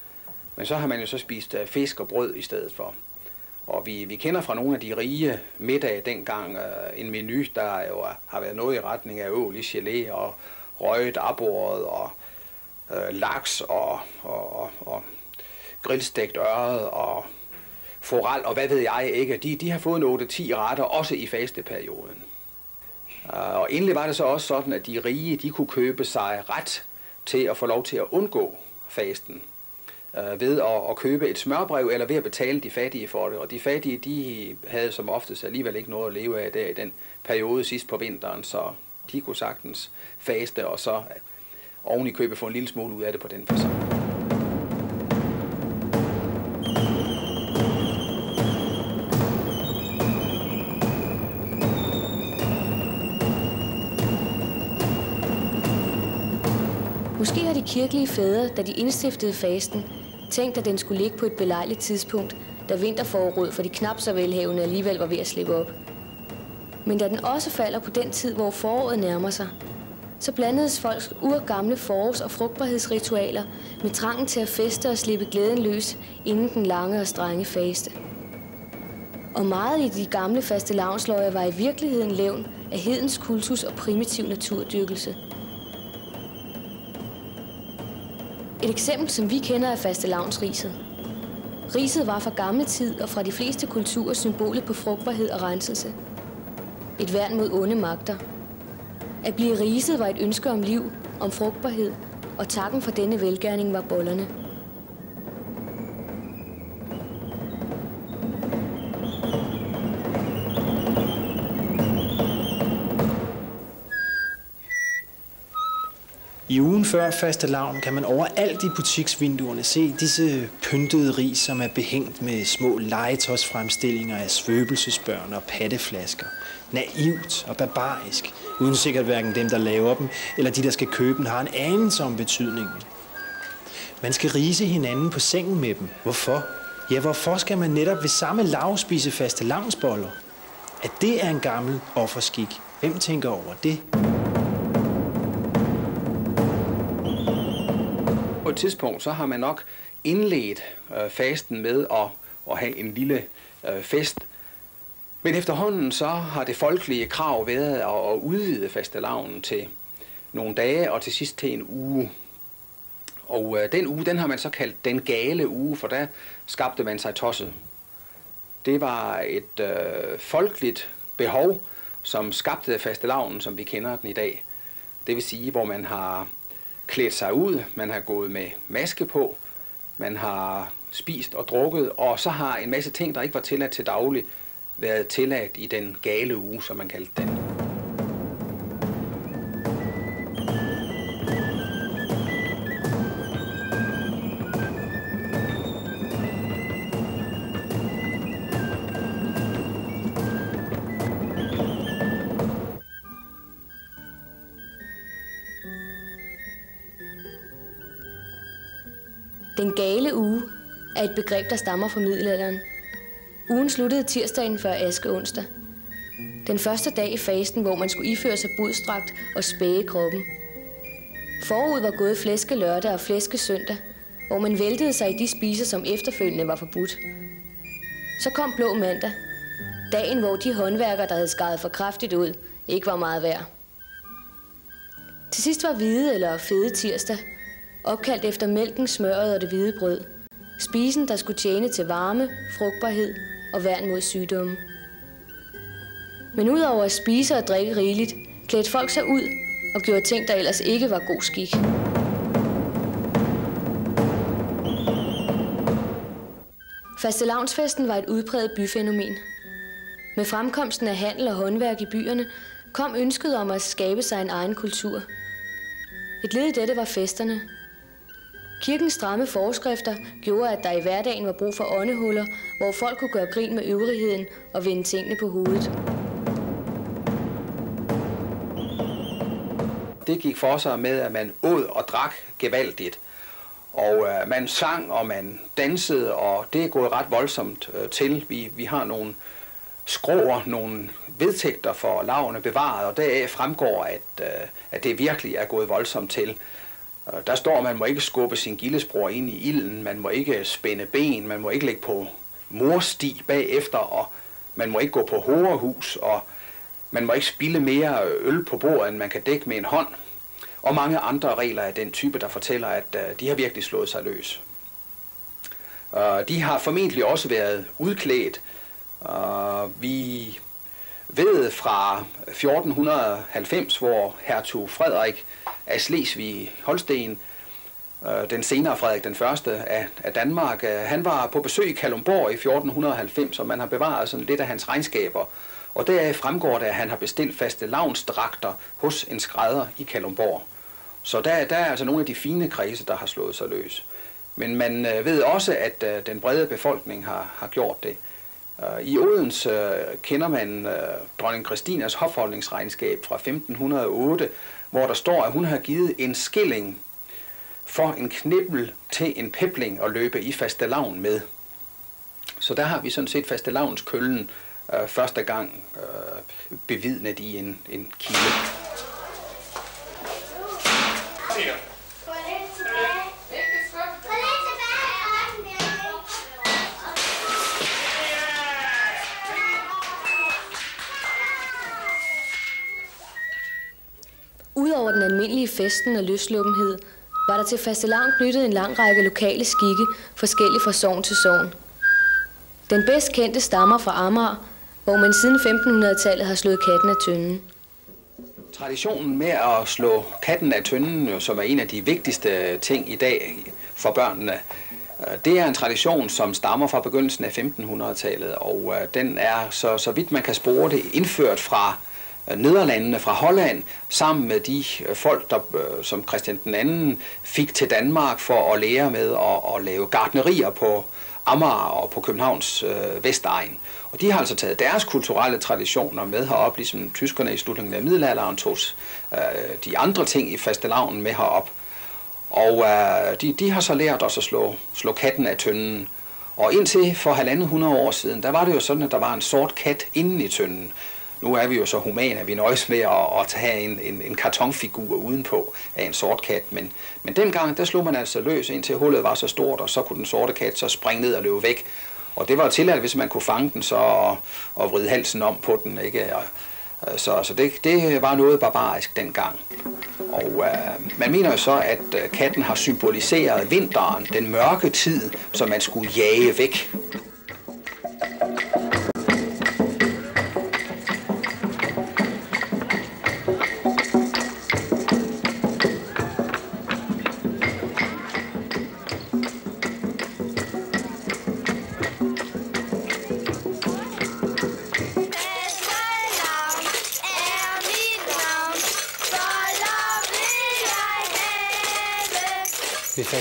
Speaker 41: Men så har man jo så spist øh, fisk og brød i stedet for. Og vi, vi kender fra nogle af de rige middage dengang øh, en menu, der jo har været noget i retning af ål i gelé og røget abordet og øh, laks og, og, og, og grillstegt øret og foral og hvad ved jeg ikke. De, de har fået en 8-10 retter, også i fasteperioden. Uh, og endelig var det så også sådan, at de rige de kunne købe sig ret til at få lov til at undgå fasten øh, ved at, at købe et smørbrev eller ved at betale de fattige for det. Og de fattige, de havde som oftest alligevel ikke noget at leve af der i den periode sidst på vinteren, så de kunne sagtens faste og så oven i købe få en lille smule ud af det på den
Speaker 42: person. Kirkelige fædre, da de indstiftede fasten, tænkt, at den skulle ligge på et belejligt tidspunkt, da vinterforråd for de knap så velhavende alligevel var ved at slippe op. Men da den også falder på den tid, hvor foråret nærmer sig, så blandedes folks urgamle forårs- og frugtbarhedsritualer med trangen til at feste og slippe glæden løs inden den lange og strenge faste. Og meget i de gamle faste lavnsløjer var i virkeligheden levn af hedens kultus og primitiv naturdyrkelse – Et eksempel, som vi kender af fastelavnsriset. Riset var fra gammel tid og fra de fleste kulturer symbolet på frugtbarhed og renselse. Et værn mod onde magter. At blive riset var et ønske om liv, om frugtbarhed, og takken for denne velgærning var bollerne.
Speaker 40: I ugen før faste lavn kan man overalt i butiksvinduerne se disse pyntede ris, som er behængt med små legetøjsfremstillinger af svøbelsesbørn og patteflasker. Naivt og barbarisk, uden sikkert hverken dem, der laver dem, eller de, der skal købe dem, har en anelse om betydningen. Man skal rise hinanden på sengen med dem. Hvorfor? Ja, hvorfor skal man netop ved samme lav spise faste lavnsboller? At det er en gammel offerskik. Hvem tænker over det?
Speaker 41: På et tidspunkt, så har man nok indledt øh, fasten med at, at have en lille øh, fest. Men efterhånden så har det folkelige krav været at, at udvide fastelavnen til nogle dage og til sidst til en uge. Og øh, den uge, den har man så kaldt den gale uge, for der skabte man sig tosset. Det var et øh, folkeligt behov, som skabte fastelavnen, som vi kender den i dag. Det vil sige, hvor man har klædt sig ud, man har gået med maske på, man har spist og drukket, og så har en masse ting, der ikke var tilladt til daglig, været tilladt i den gale uge, som man kaldte den.
Speaker 42: Den gale uge er et begreb, der stammer fra middelalderen. Ugen sluttede tirsdagen før aske onsdag. Den første dag i fasten, hvor man skulle iføre sig budstragt og spæge kroppen. Forud var gået flæske lørdag og flæske søndag, hvor man væltede sig i de spiser, som efterfølgende var forbudt. Så kom blå mandag, dagen hvor de håndværkere, der havde skaret for kraftigt ud, ikke var meget værd. Til sidst var hvide eller fede tirsdag, opkaldt efter mælken, smøret og det hvide brød. Spisen, der skulle tjene til varme, frugtbarhed og værn mod sygdomme. Men udover at spise og drikke rigeligt, klædte folk sig ud og gjorde ting, der ellers ikke var god skik. Fastelavnsfesten var et udpræget byfænomen. Med fremkomsten af handel og håndværk i byerne, kom ønsket om at skabe sig en egen kultur. Et led i dette var festerne, Kirkens stramme forskrifter gjorde, at der i hverdagen var brug for åndehuller, hvor folk kunne gøre grin med øvrigheden og vende tingene på hovedet.
Speaker 41: Det gik for sig med, at man åd og drak gevaldigt. Og øh, man sang, og man dansede, og det er gået ret voldsomt øh, til. Vi, vi har nogle skråer, nogle vedtægter for lavene bevaret, og deraf fremgår, at, øh, at det virkelig er gået voldsomt til. Der står, at man må ikke skubbe sin gildesbror ind i ilden, man må ikke spænde ben, man må ikke ligge på morsti bagefter, og man må ikke gå på horehus, og man må ikke spille mere øl på bordet, end man kan dække med en hånd. Og mange andre regler af den type, der fortæller, at øh, de har virkelig slået sig løs. De har formentlig også været udklædt. Vi ved fra 1490, hvor hertug Frederik af Slesvig-Holsten, øh, den senere Frederik den første af, af Danmark, øh, han var på besøg i Kalumborg i 1490, og man har bevaret sådan lidt af hans regnskaber. Og deraf fremgår det, at han har bestilt faste lavnsdragter hos en skrædder i Kalumborg. Så der, der er altså nogle af de fine kredse, der har slået sig løs. Men man øh, ved også, at den brede befolkning har, har gjort det. I Odense øh, kender man øh, dronning Christinas hofholdningsregnskab fra 1508, hvor der står, at hun har givet en skilling for en knibbel til en pebling at løbe i fastelavn med. Så der har vi sådan set fastelavnskøllen øh, første gang øh, bevidnet i en, en kilde.
Speaker 42: Over den almindelige festen og løsluppenhed, var der til fastelavn knyttet en lang række lokale skikke, forskellige fra sogn til sogn. Den bedst kendte stammer fra Amager, hvor man siden 1500-tallet har slået katten af tønden.
Speaker 41: Traditionen med at slå katten af tønden, som er en af de vigtigste ting i dag for børnene, øh, det er en tradition, som stammer fra begyndelsen af 1500-tallet, og øh, den er, så, så vidt man kan spore det, indført fra Nederlandene fra Holland, sammen med de øh, folk, der, øh, som Christian den anden fik til Danmark for at lære med at, at lave gardnerier på Amager og på Københavns øh, Vestegn. Og de har altså taget deres kulturelle traditioner med herop, ligesom tyskerne i slutningen af middelalderen tog øh, de andre ting i fastelavnen med herop. Og øh, de, de har så lært os at slå, slå katten af tønden. Og indtil for halvandet hundrede år siden, der var det jo sådan, at der var en sort kat inde i tønden. Nu er vi jo så humane, at vi nøjes med at, at tage en, en, en kartonfigur udenpå af en sort kat, men, men dengang, der slog man altså løs, indtil hullet var så stort, og så kunne den sorte kat så springe ned og løbe væk. Og det var tilladt, hvis man kunne fange den så og, og vride halsen om på den. Ikke? Og, øh, så så det, det var noget barbarisk dengang. Og øh, man mener jo så, at øh, katten har symboliseret vinteren, den mørke tid, som man skulle jage væk.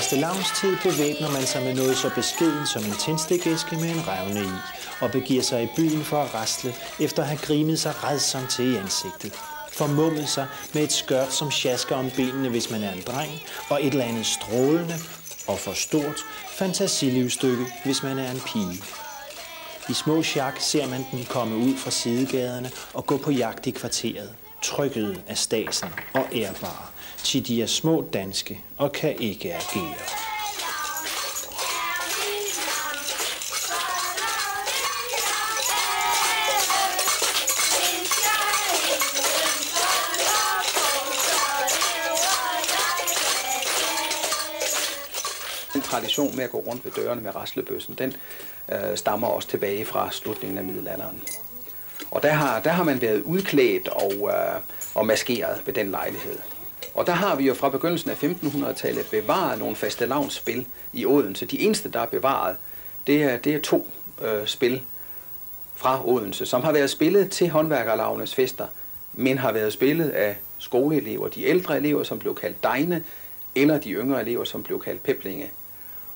Speaker 40: Ved fastelavnstid bevæbner man sig med noget så beskeden som en tændstikæske med en revne i, og begiver sig i byen for at rastle, efter at have grimet sig redsomt til i ansigtet. Formummet sig med et skørt, som sjasker om benene, hvis man er en dreng, og et eller andet strålende og for stort fantasilivstykke, hvis man er en pige. I små sjak ser man den komme ud fra sidegaderne og gå på jagt i kvarteret, trykket af stasen og ærbare, til de er små danske og kan ikke agere.
Speaker 41: Den tradition med at gå rundt ved dørene med raslebøssen, den øh, stammer også tilbage fra slutningen af middelalderen. Og der har, der har man været udklædt og, øh, og maskeret ved den lejlighed. Og der har vi jo fra begyndelsen af 1500-tallet bevaret nogle faste lavnsspil i Odense. De eneste, der er bevaret, det er, det er to øh, spil fra Odense, som har været spillet til håndværkerlavnes fester, men har været spillet af skoleelever, de ældre elever, som blev kaldt dejne, eller de yngre elever, som blev kaldt peplinge.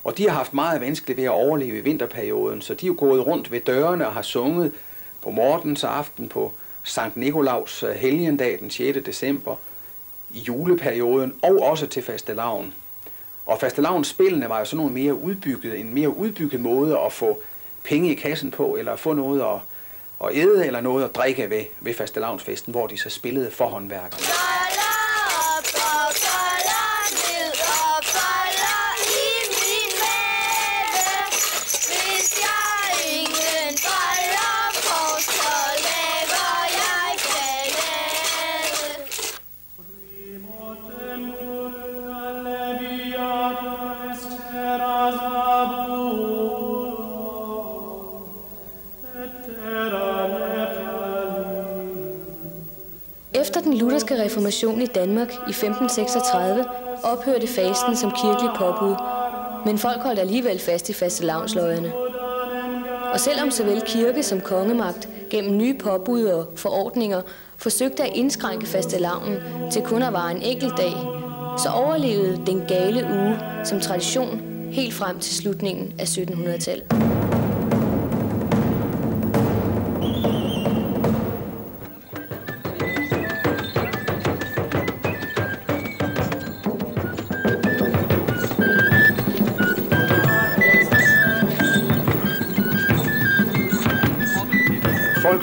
Speaker 41: Og de har haft meget vanskeligt ved at overleve i vinterperioden, så de er jo gået rundt ved dørene og har sunget på Mortens aften, på Sankt Nikolaus øh, helgendag den 6. december, i juleperioden og også til fastelavn. Og fastelavnsspillene var jo sådan nogle mere udbygget, en mere udbygget måde at få penge i kassen på, eller få noget at, at æde, eller noget at drikke ved, ved fastelavnsfesten, hvor de så spillede for håndværkerne.
Speaker 42: Lutherske reformation i Danmark i 1536 ophørte fasten som kirkelig påbud, men folk holdt alligevel fast i faste fastelavnsløjerne. Og selvom såvel kirke som kongemagt gennem nye påbud og forordninger forsøgte at indskrænke faste lavnen til kun at vare en enkelt dag, så overlevede den gale uge som tradition helt frem til slutningen af 1700-tallet.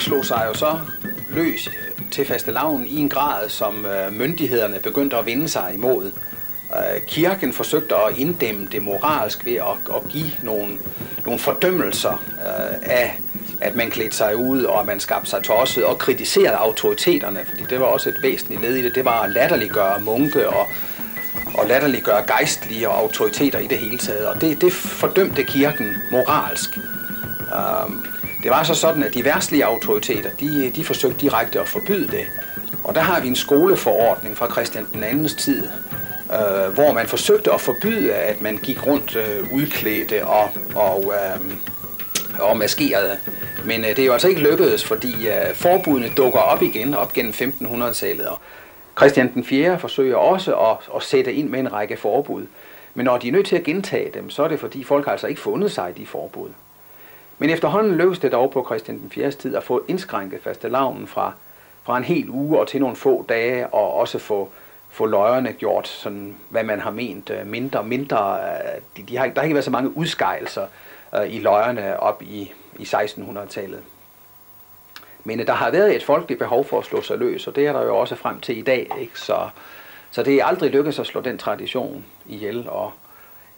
Speaker 41: Folk slog sig jo så løs til fastelavn i en grad, som øh, myndighederne begyndte at vende sig imod. Øh, kirken forsøgte at inddæmme det moralsk ved at, at give nogle, nogle fordømmelser øh, af, at man klædte sig ud, og at man skabte sig tosset og kritiserede autoriteterne, fordi det var også et væsentligt led i det. Det var at latterliggøre munke og, og latterliggøre gejstlige og autoriteter i det hele taget. Og det, det fordømte kirken moralsk. Um, det var så sådan, at de værtslige autoriteter, de, de forsøgte direkte at forbyde det. Og der har vi en skoleforordning fra Christian den andens tid, øh, hvor man forsøgte at forbyde, at man gik rundt øh, udklædte og, og, øh, og maskerede. Men øh, det er jo altså ikke lykkedes, fordi øh, forbudene dukker op igen op gennem 1500-tallet. Og Christian den 4. forsøger også at, at sætte ind med en række forbud. Men når de er nødt til at gentage dem, så er det fordi folk har altså ikke fundet sig i de forbud. Men efterhånden lykkedes det dog på Christian den 4. tid at få indskrænket fastelavnen fra, fra en hel uge og til nogle få dage, og også få, få løjerne gjort, sådan, hvad man har ment, øh, mindre og mindre. Øh, de, de har, der har ikke været så mange udskejelser uh, i løjerne op i, i 1600-tallet. Men der har været et folkeligt behov for at slå sig løs, og det er der jo også frem til i dag. Ikke? Så, så det er aldrig lykkedes at slå den tradition ihjel, og,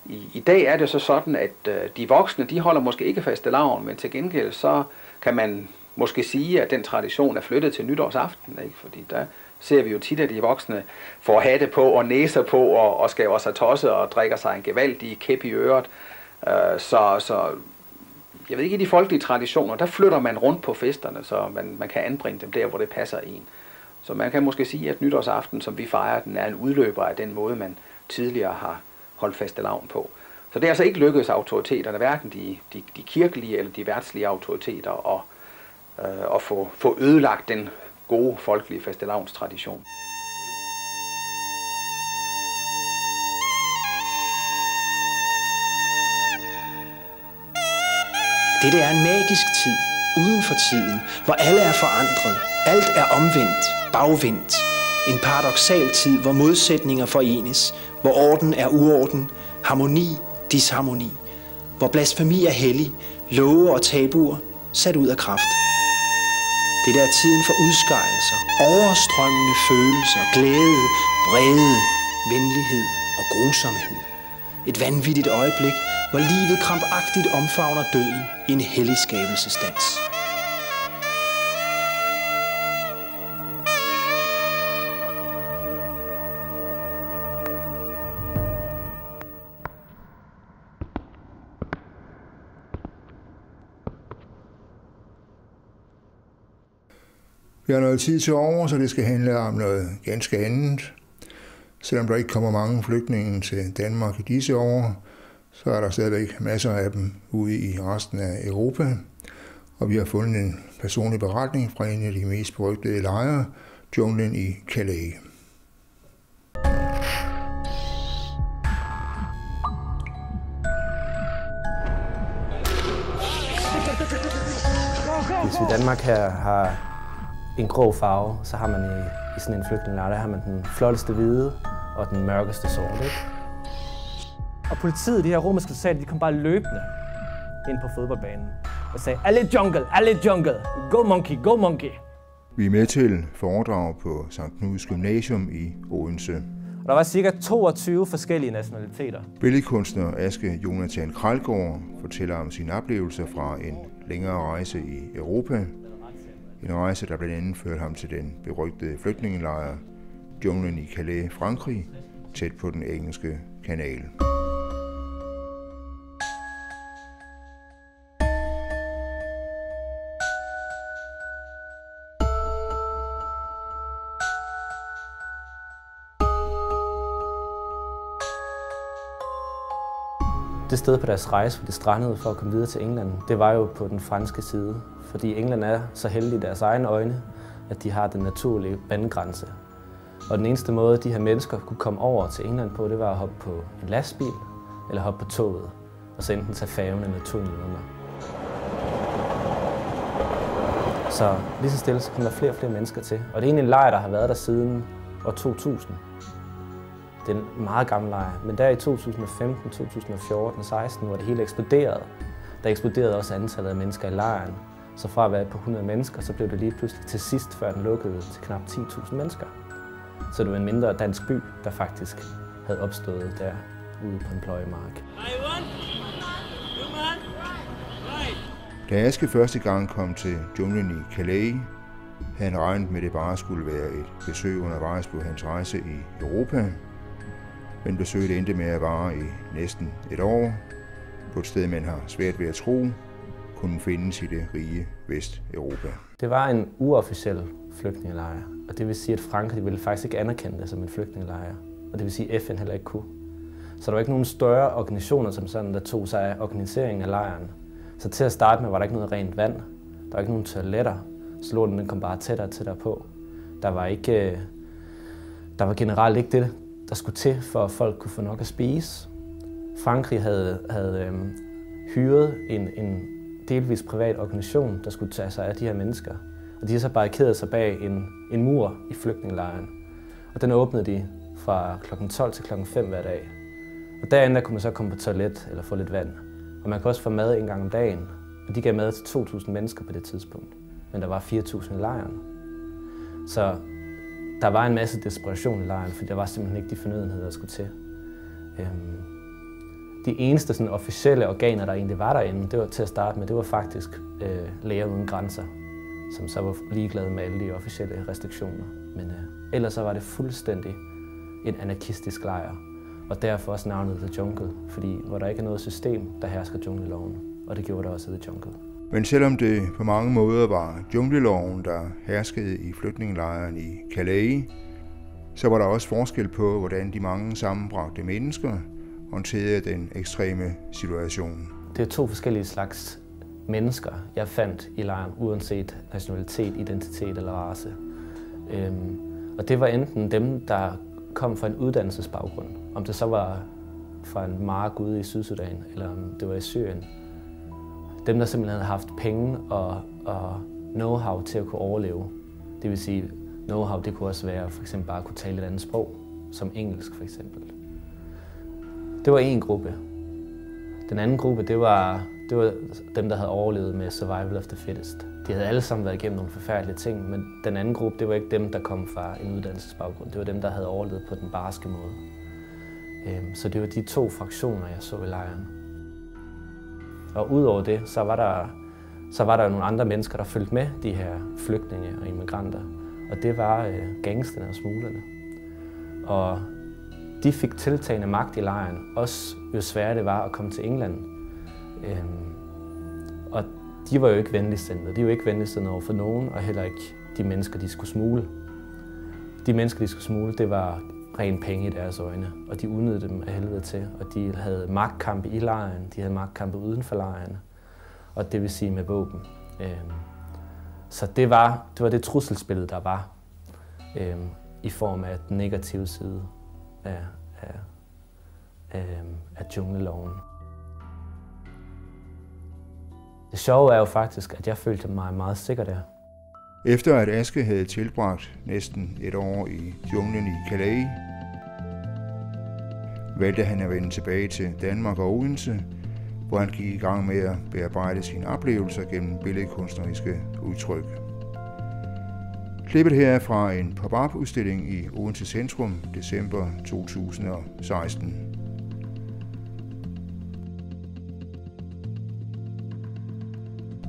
Speaker 41: i, I dag er det så sådan, at øh, de voksne, de holder måske ikke fast laven, men til gengæld så kan man måske sige, at den tradition er flyttet til nytårsaften, ikke? fordi der ser vi jo tit, at de voksne får hatte på og næser på og, og skaber sig tosse og drikker sig en gevaldig kæp i øret. Øh, så, så jeg ved ikke, i de folkelige traditioner, der flytter man rundt på festerne, så man, man kan anbringe dem der, hvor det passer en. Så man kan måske sige, at nytårsaften, som vi fejrer, den er en udløber af den måde, man tidligere har holdfaste lavn på. Så det er altså ikke lykkedes autoriteterne, hverken de, de, de kirkelige eller de værtslige autoriteter, at, øh, at få, få ødelagt den gode folkelige fastelavnstradition.
Speaker 40: tradition. Det er en magisk tid, uden for tiden, hvor alle er forandret. Alt er omvendt, bagvendt. En paradoxal tid, hvor modsætninger forenes, hvor orden er uorden, harmoni, disharmoni, hvor blasfemi er hellig, love og tabuer sat ud af kraft. Det er tiden for udskejelser, overstrømmende følelser, glæde, vrede, venlighed og grusomhed. Et vanvittigt øjeblik, hvor livet krampagtigt omfavner døden i en hellig skabelsesdans.
Speaker 1: Vi har noget tid til over, så det skal handle om noget ganske andet. Selvom der ikke kommer mange flygtninge til Danmark i disse år, så er der stadigvæk masser af dem ude i resten af Europa. Og vi har fundet en personlig beretning fra en af de mest berygtede lejre, junglen i Calais.
Speaker 43: Hvis vi i Danmark her har en grå farve, så har man i, i sådan en flygtningelejr, der har man den flotteste hvide og den mørkeste sort. Ikke?
Speaker 44: Og politiet, de her romerske soldater, de kom bare løbende ind på fodboldbanen og sagde, alle jungle, alle jungle, go monkey, go monkey.
Speaker 1: Vi er med til foredrag på St. Knuds Gymnasium i Odense.
Speaker 44: Og der var cirka 22 forskellige nationaliteter.
Speaker 1: Billedkunstner Aske Jonathan Kralgaard fortæller om sine oplevelser fra en længere rejse i Europa. En rejse, der blandt andet førte ham til den berygtede flygtningelejr junglen i Calais, Frankrig, tæt på den engelske kanal.
Speaker 43: Det sted på deres rejse, hvor de strandede for at komme videre til England, det var jo på den franske side. Fordi England er så heldig i deres egne øjne, at de har den naturlige vandgrænse. Og den eneste måde, de her mennesker kunne komme over til England på, det var at hoppe på en lastbil eller hoppe på toget, og så enten tage færgen eller tunnelen under. Så lige så stille, så kom der flere og flere mennesker til. Og det er egentlig en lejr, der har været der siden år 2000. Det er en meget gammel lejr, men der i 2015, 2014 16, hvor det hele eksploderede, der eksploderede også antallet af mennesker i lejren. Så fra at være på 100 mennesker, så blev det lige pludselig til sidst, før den lukkede, til knap 10.000 mennesker. Så det var en mindre dansk by, der faktisk havde opstået der ude på en pløjemark.
Speaker 1: Da Aske første gang kom til junglen i Calais, havde han regnet med, at det bare skulle være et besøg undervejs på hans rejse i Europa. Men besøget endte med at vare i næsten et år, på et sted, man har svært ved at tro, kunne findes i det rige Vesteuropa.
Speaker 43: Det var en uofficiel flygtningelejr, og det vil sige, at Frankrig ville faktisk ikke anerkende det som en flygtningelejr, og det vil sige, at FN heller ikke kunne. Så der var ikke nogen større organisationer som sådan, der tog sig af organiseringen af lejren. Så til at starte med var der ikke noget rent vand, der var ikke nogen toiletter, så lorten den kom bare tættere og tættere på. Der var, ikke, øh, der var generelt ikke det, der skulle til, for at folk kunne få nok at spise. Frankrig havde, havde øhm, hyret en, en delvis privat organisation, der skulle tage sig af de her mennesker. Og de har så barrikeret sig bag en, en mur i flygtningelejren. Og den åbnede de fra kl. 12 til kl. 5 hver dag. Og derinde der kunne man så komme på toilet eller få lidt vand. Og man kunne også få mad en gang om dagen. Og de gav mad til 2.000 mennesker på det tidspunkt. Men der var 4.000 i lejren. Så der var en masse desperation i lejren, for der var simpelthen ikke de fornødenheder, der skulle til. Øhm, de eneste sådan, officielle organer, der egentlig var derinde, det var til at starte med, det var faktisk øh, Læger Uden Grænser, som så var ligeglade med alle de officielle restriktioner. Men øh, ellers så var det fuldstændig en anarkistisk lejr, og derfor også navnet The Jungle, fordi hvor der ikke er noget system, der hersker jungleloven, og det gjorde der også i The Jungle.
Speaker 1: Men selvom det på mange måder var jungleloven, der herskede i flygtningelejren i Calais, så var der også forskel på, hvordan de mange sammenbragte mennesker håndterede den ekstreme situation.
Speaker 43: Det er to forskellige slags mennesker, jeg fandt i lejren, uanset nationalitet, identitet eller race. Øhm, og det var enten dem, der kom fra en uddannelsesbaggrund, om det så var fra en mark ude i Sydsudan, eller om det var i Syrien. dem, der simpelthen havde haft penge og, og know-how til at kunne overleve. Det vil sige, know-how det kunne også være for eksempel bare at kunne tale et andet sprog, som engelsk for eksempel. Det var en gruppe. Den anden gruppe, det var, det var dem, der havde overlevet med survival of the fittest. De havde alle sammen været igennem nogle forfærdelige ting, men den anden gruppe, det var ikke dem, der kom fra en uddannelsesbaggrund. Det var dem, der havde overlevet på den barske måde. Øhm, så det var de to fraktioner, jeg så i lejren. Og udover det, så var der, så var der nogle andre mennesker, der fulgte med de her flygtninge og immigranter. Og det var øh, gangsterne og smuglerne. Og de fik tiltagende magt i lejren, også jo sværere det var at komme til England. Øhm, og de var jo ikke venligsindede. De var ikke venligsindede over for nogen, og heller ikke de mennesker, de skulle smule. De mennesker, de skulle smule, det var ren penge i deres øjne, og de udnyttede dem af helvede til. Og de havde magtkampe i lejren, de havde magtkampe uden for lejren, og det vil sige med våben. Øhm, så det var, det var det trusselsbillede, der var øhm, i form af den negative side af, af, af, øhm, af jungleloven. Det sjove er jo faktisk, at jeg følte mig meget sikker der.
Speaker 1: Efter at Aske havde tilbragt næsten et år i junglen i Calais, valgte han at vende tilbage til Danmark og Odense, hvor han gik i gang med at bearbejde sine oplevelser gennem billedkunstneriske udtryk. Klippet her er fra en pop-up udstilling i Odense Centrum, december 2016.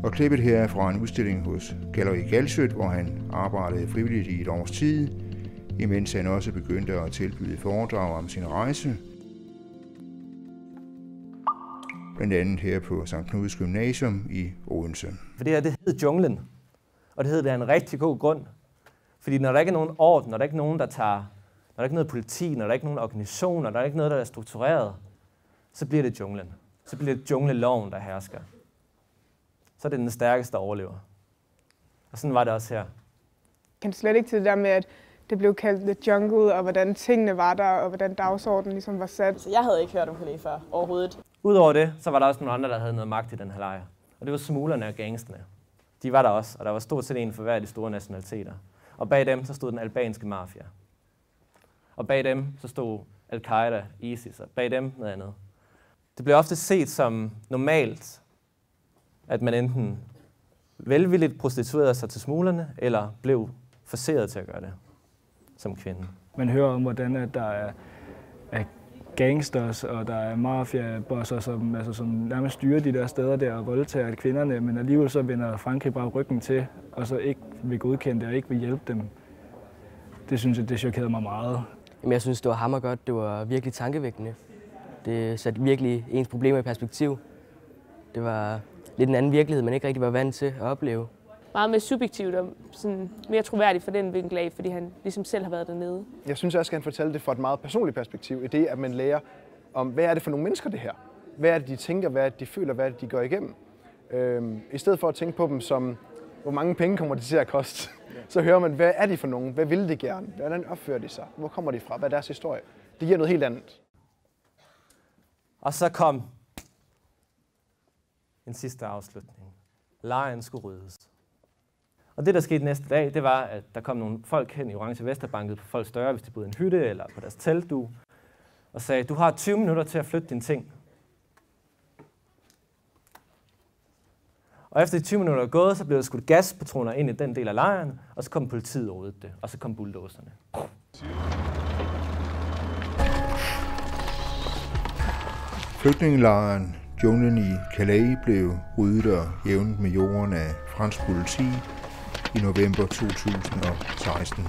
Speaker 1: Og klippet her er fra en udstilling hos Galleri Galsøt, hvor han arbejdede frivilligt i et års tid, imens han også begyndte at tilbyde foredrag om sin rejse. Blandt andet her på St. Knuds Gymnasium i Odense.
Speaker 44: For det her, det hed junglen. Og det hed det af en rigtig god grund. Fordi når der ikke er nogen orden, når der ikke er nogen, der tager, når der ikke er noget politi, når der ikke er nogen organisation, når der er ikke noget, der er struktureret, så bliver det junglen. Så bliver det jungleloven, der hersker så er det den stærkeste, der overlever. Og sådan var det også her.
Speaker 45: Kan du slet ikke til det der med, at det blev kaldt The Jungle, og hvordan tingene var der, og hvordan dagsordenen ligesom var sat?
Speaker 46: Så jeg havde ikke hørt om Calais før, overhovedet.
Speaker 44: Udover det, så var der også nogle andre, der havde noget magt i den her lejr. Og det var smuglerne og gangsterne. De var der også, og der var stort set en for hver af de store nationaliteter. Og bag dem, så stod den albanske mafia. Og bag dem, så stod Al-Qaida, ISIS, og bag dem noget andet. Det blev ofte set som normalt at man enten velvilligt prostituerede sig til smuglerne, eller blev forceret til at gøre det som kvinde.
Speaker 47: Man hører om, hvordan at der er gangsters, og der er mafiabosser, som, altså, som nærmest styrer de der steder der og voldtager kvinderne, men alligevel så vender Frankrig bare ryggen til, og så ikke vil godkende det og ikke vil hjælpe dem. Det synes jeg, det chokerede mig meget.
Speaker 48: Jamen, jeg synes, det var hammergodt. Det var virkelig tankevækkende. Det satte virkelig ens problemer i perspektiv. Det var lidt en anden virkelighed, man ikke rigtig var vant til at opleve.
Speaker 49: Meget mere subjektivt og sådan mere troværdigt for den vinkel af, fordi han ligesom selv har været dernede.
Speaker 50: Jeg synes også, at han fortælle det fra et meget personligt perspektiv, i det, at man lærer om, hvad er det for nogle mennesker det her? Hvad er det, de tænker, hvad er det, de føler, hvad er det, de går igennem? Øhm, I stedet for at tænke på dem som, hvor mange penge kommer det til at koste, så hører man, hvad er de for nogen? Hvad vil de gerne? Hvordan opfører de sig? Hvor kommer de fra? Hvad er deres historie? Det giver noget helt andet.
Speaker 44: Og så kom en sidste afslutning. Lejren skulle ryddes. Og det, der skete næste dag, det var, at der kom nogle folk hen i Orange Vesterbanket på folk større, hvis de boede i en hytte eller på deres teltdu, og sagde, du har 20 minutter til at flytte dine ting. Og efter de 20 minutter er gået, så blev der skudt gaspatroner ind i den del af lejren, og så kom politiet og det, og så kom bulldozerne.
Speaker 1: Flygtningelejren Junglen i Calais blev ryddet og jævnet med jorden af fransk politi i november 2016.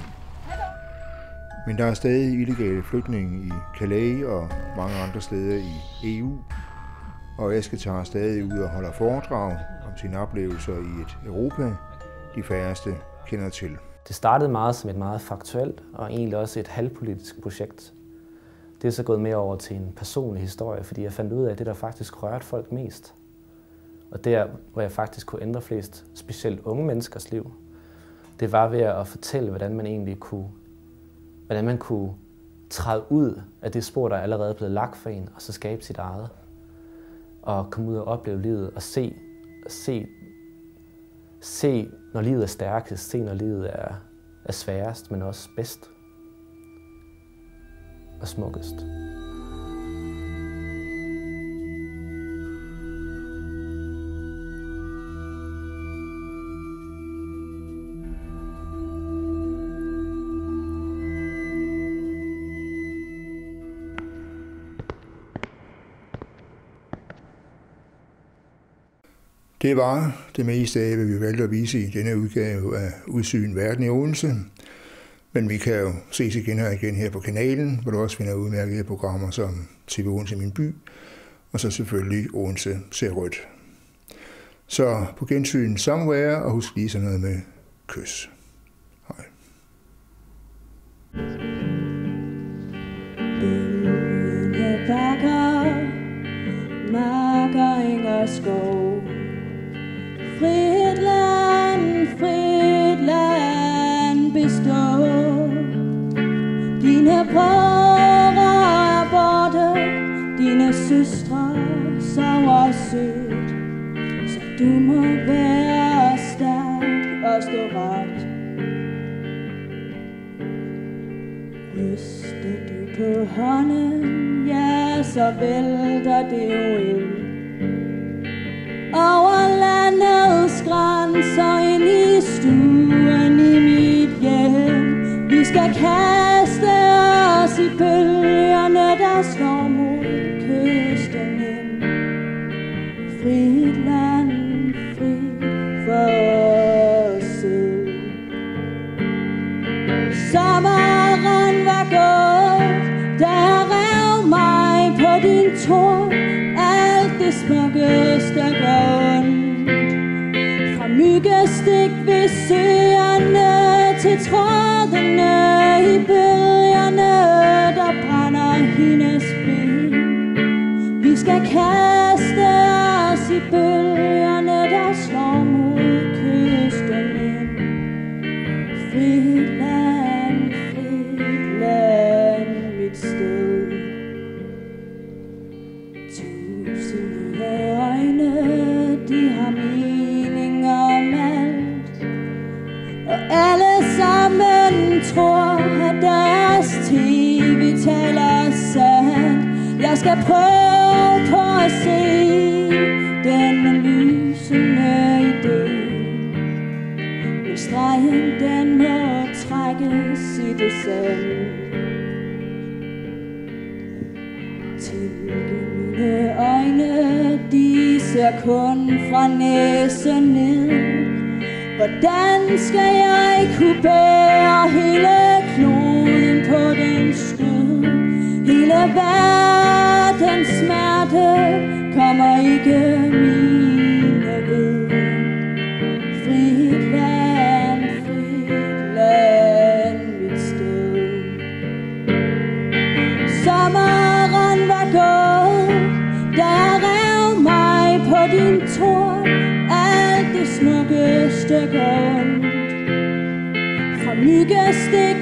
Speaker 1: Men der er stadig illegale flygtninge i Calais og mange andre steder i EU, og Aske tager stadig ud og holder foredrag om sine oplevelser i et Europa, de færreste kender til.
Speaker 43: Det startede meget som et meget faktuelt og egentlig også et halvpolitisk projekt, det er så gået mere over til en personlig historie, fordi jeg fandt ud af, at det, der faktisk rørte folk mest, og der, hvor jeg faktisk kunne ændre flest, specielt unge menneskers liv, det var ved at fortælle, hvordan man egentlig kunne, hvordan man kunne træde ud af det spor, der allerede er blevet lagt for en, og så skabe sit eget. Og komme ud og opleve livet og se, se, se, når livet er stærkest, se, når livet er, er sværest, men også bedst og smukkest.
Speaker 1: Det var det meste af, hvad vi valgte at vise i denne udgave af Udsyn Verden i Odense. Men vi kan jo ses igen og igen her på kanalen, hvor du også finder udmærkede programmer som TV Odense Min By, og så selvfølgelig Odense Ser Rødt. Så på gensyn somewhere, og husk lige sådan noget med kys. Hej.
Speaker 51: bakker, marker, eng skov. Du må være stærk og stå ret. Ryster du på hånden, ja, så vælter det jo ind. Over landets grænser ind i stuen i mit hjem. Vi skal kaste os i bølgerne, der slår det gør ondt. Fra myggestik ved søerne til trådene i bølgerne, der brænder hendes ben. Vi skal kalde skal prøve på at se den lysende idé. Men stregen den må trækkes i det sand. Tilgiv mine øjne, de ser kun fra næsen ned. Hvordan skal jeg kunne bære hele kloden på den skød? Hele verden smerte kommer ikke mine ved. Frit land, frit land, mit sted. Sommeren var gået, der rev mig på din tår. Alt det smukkeste gør. Fra myggestik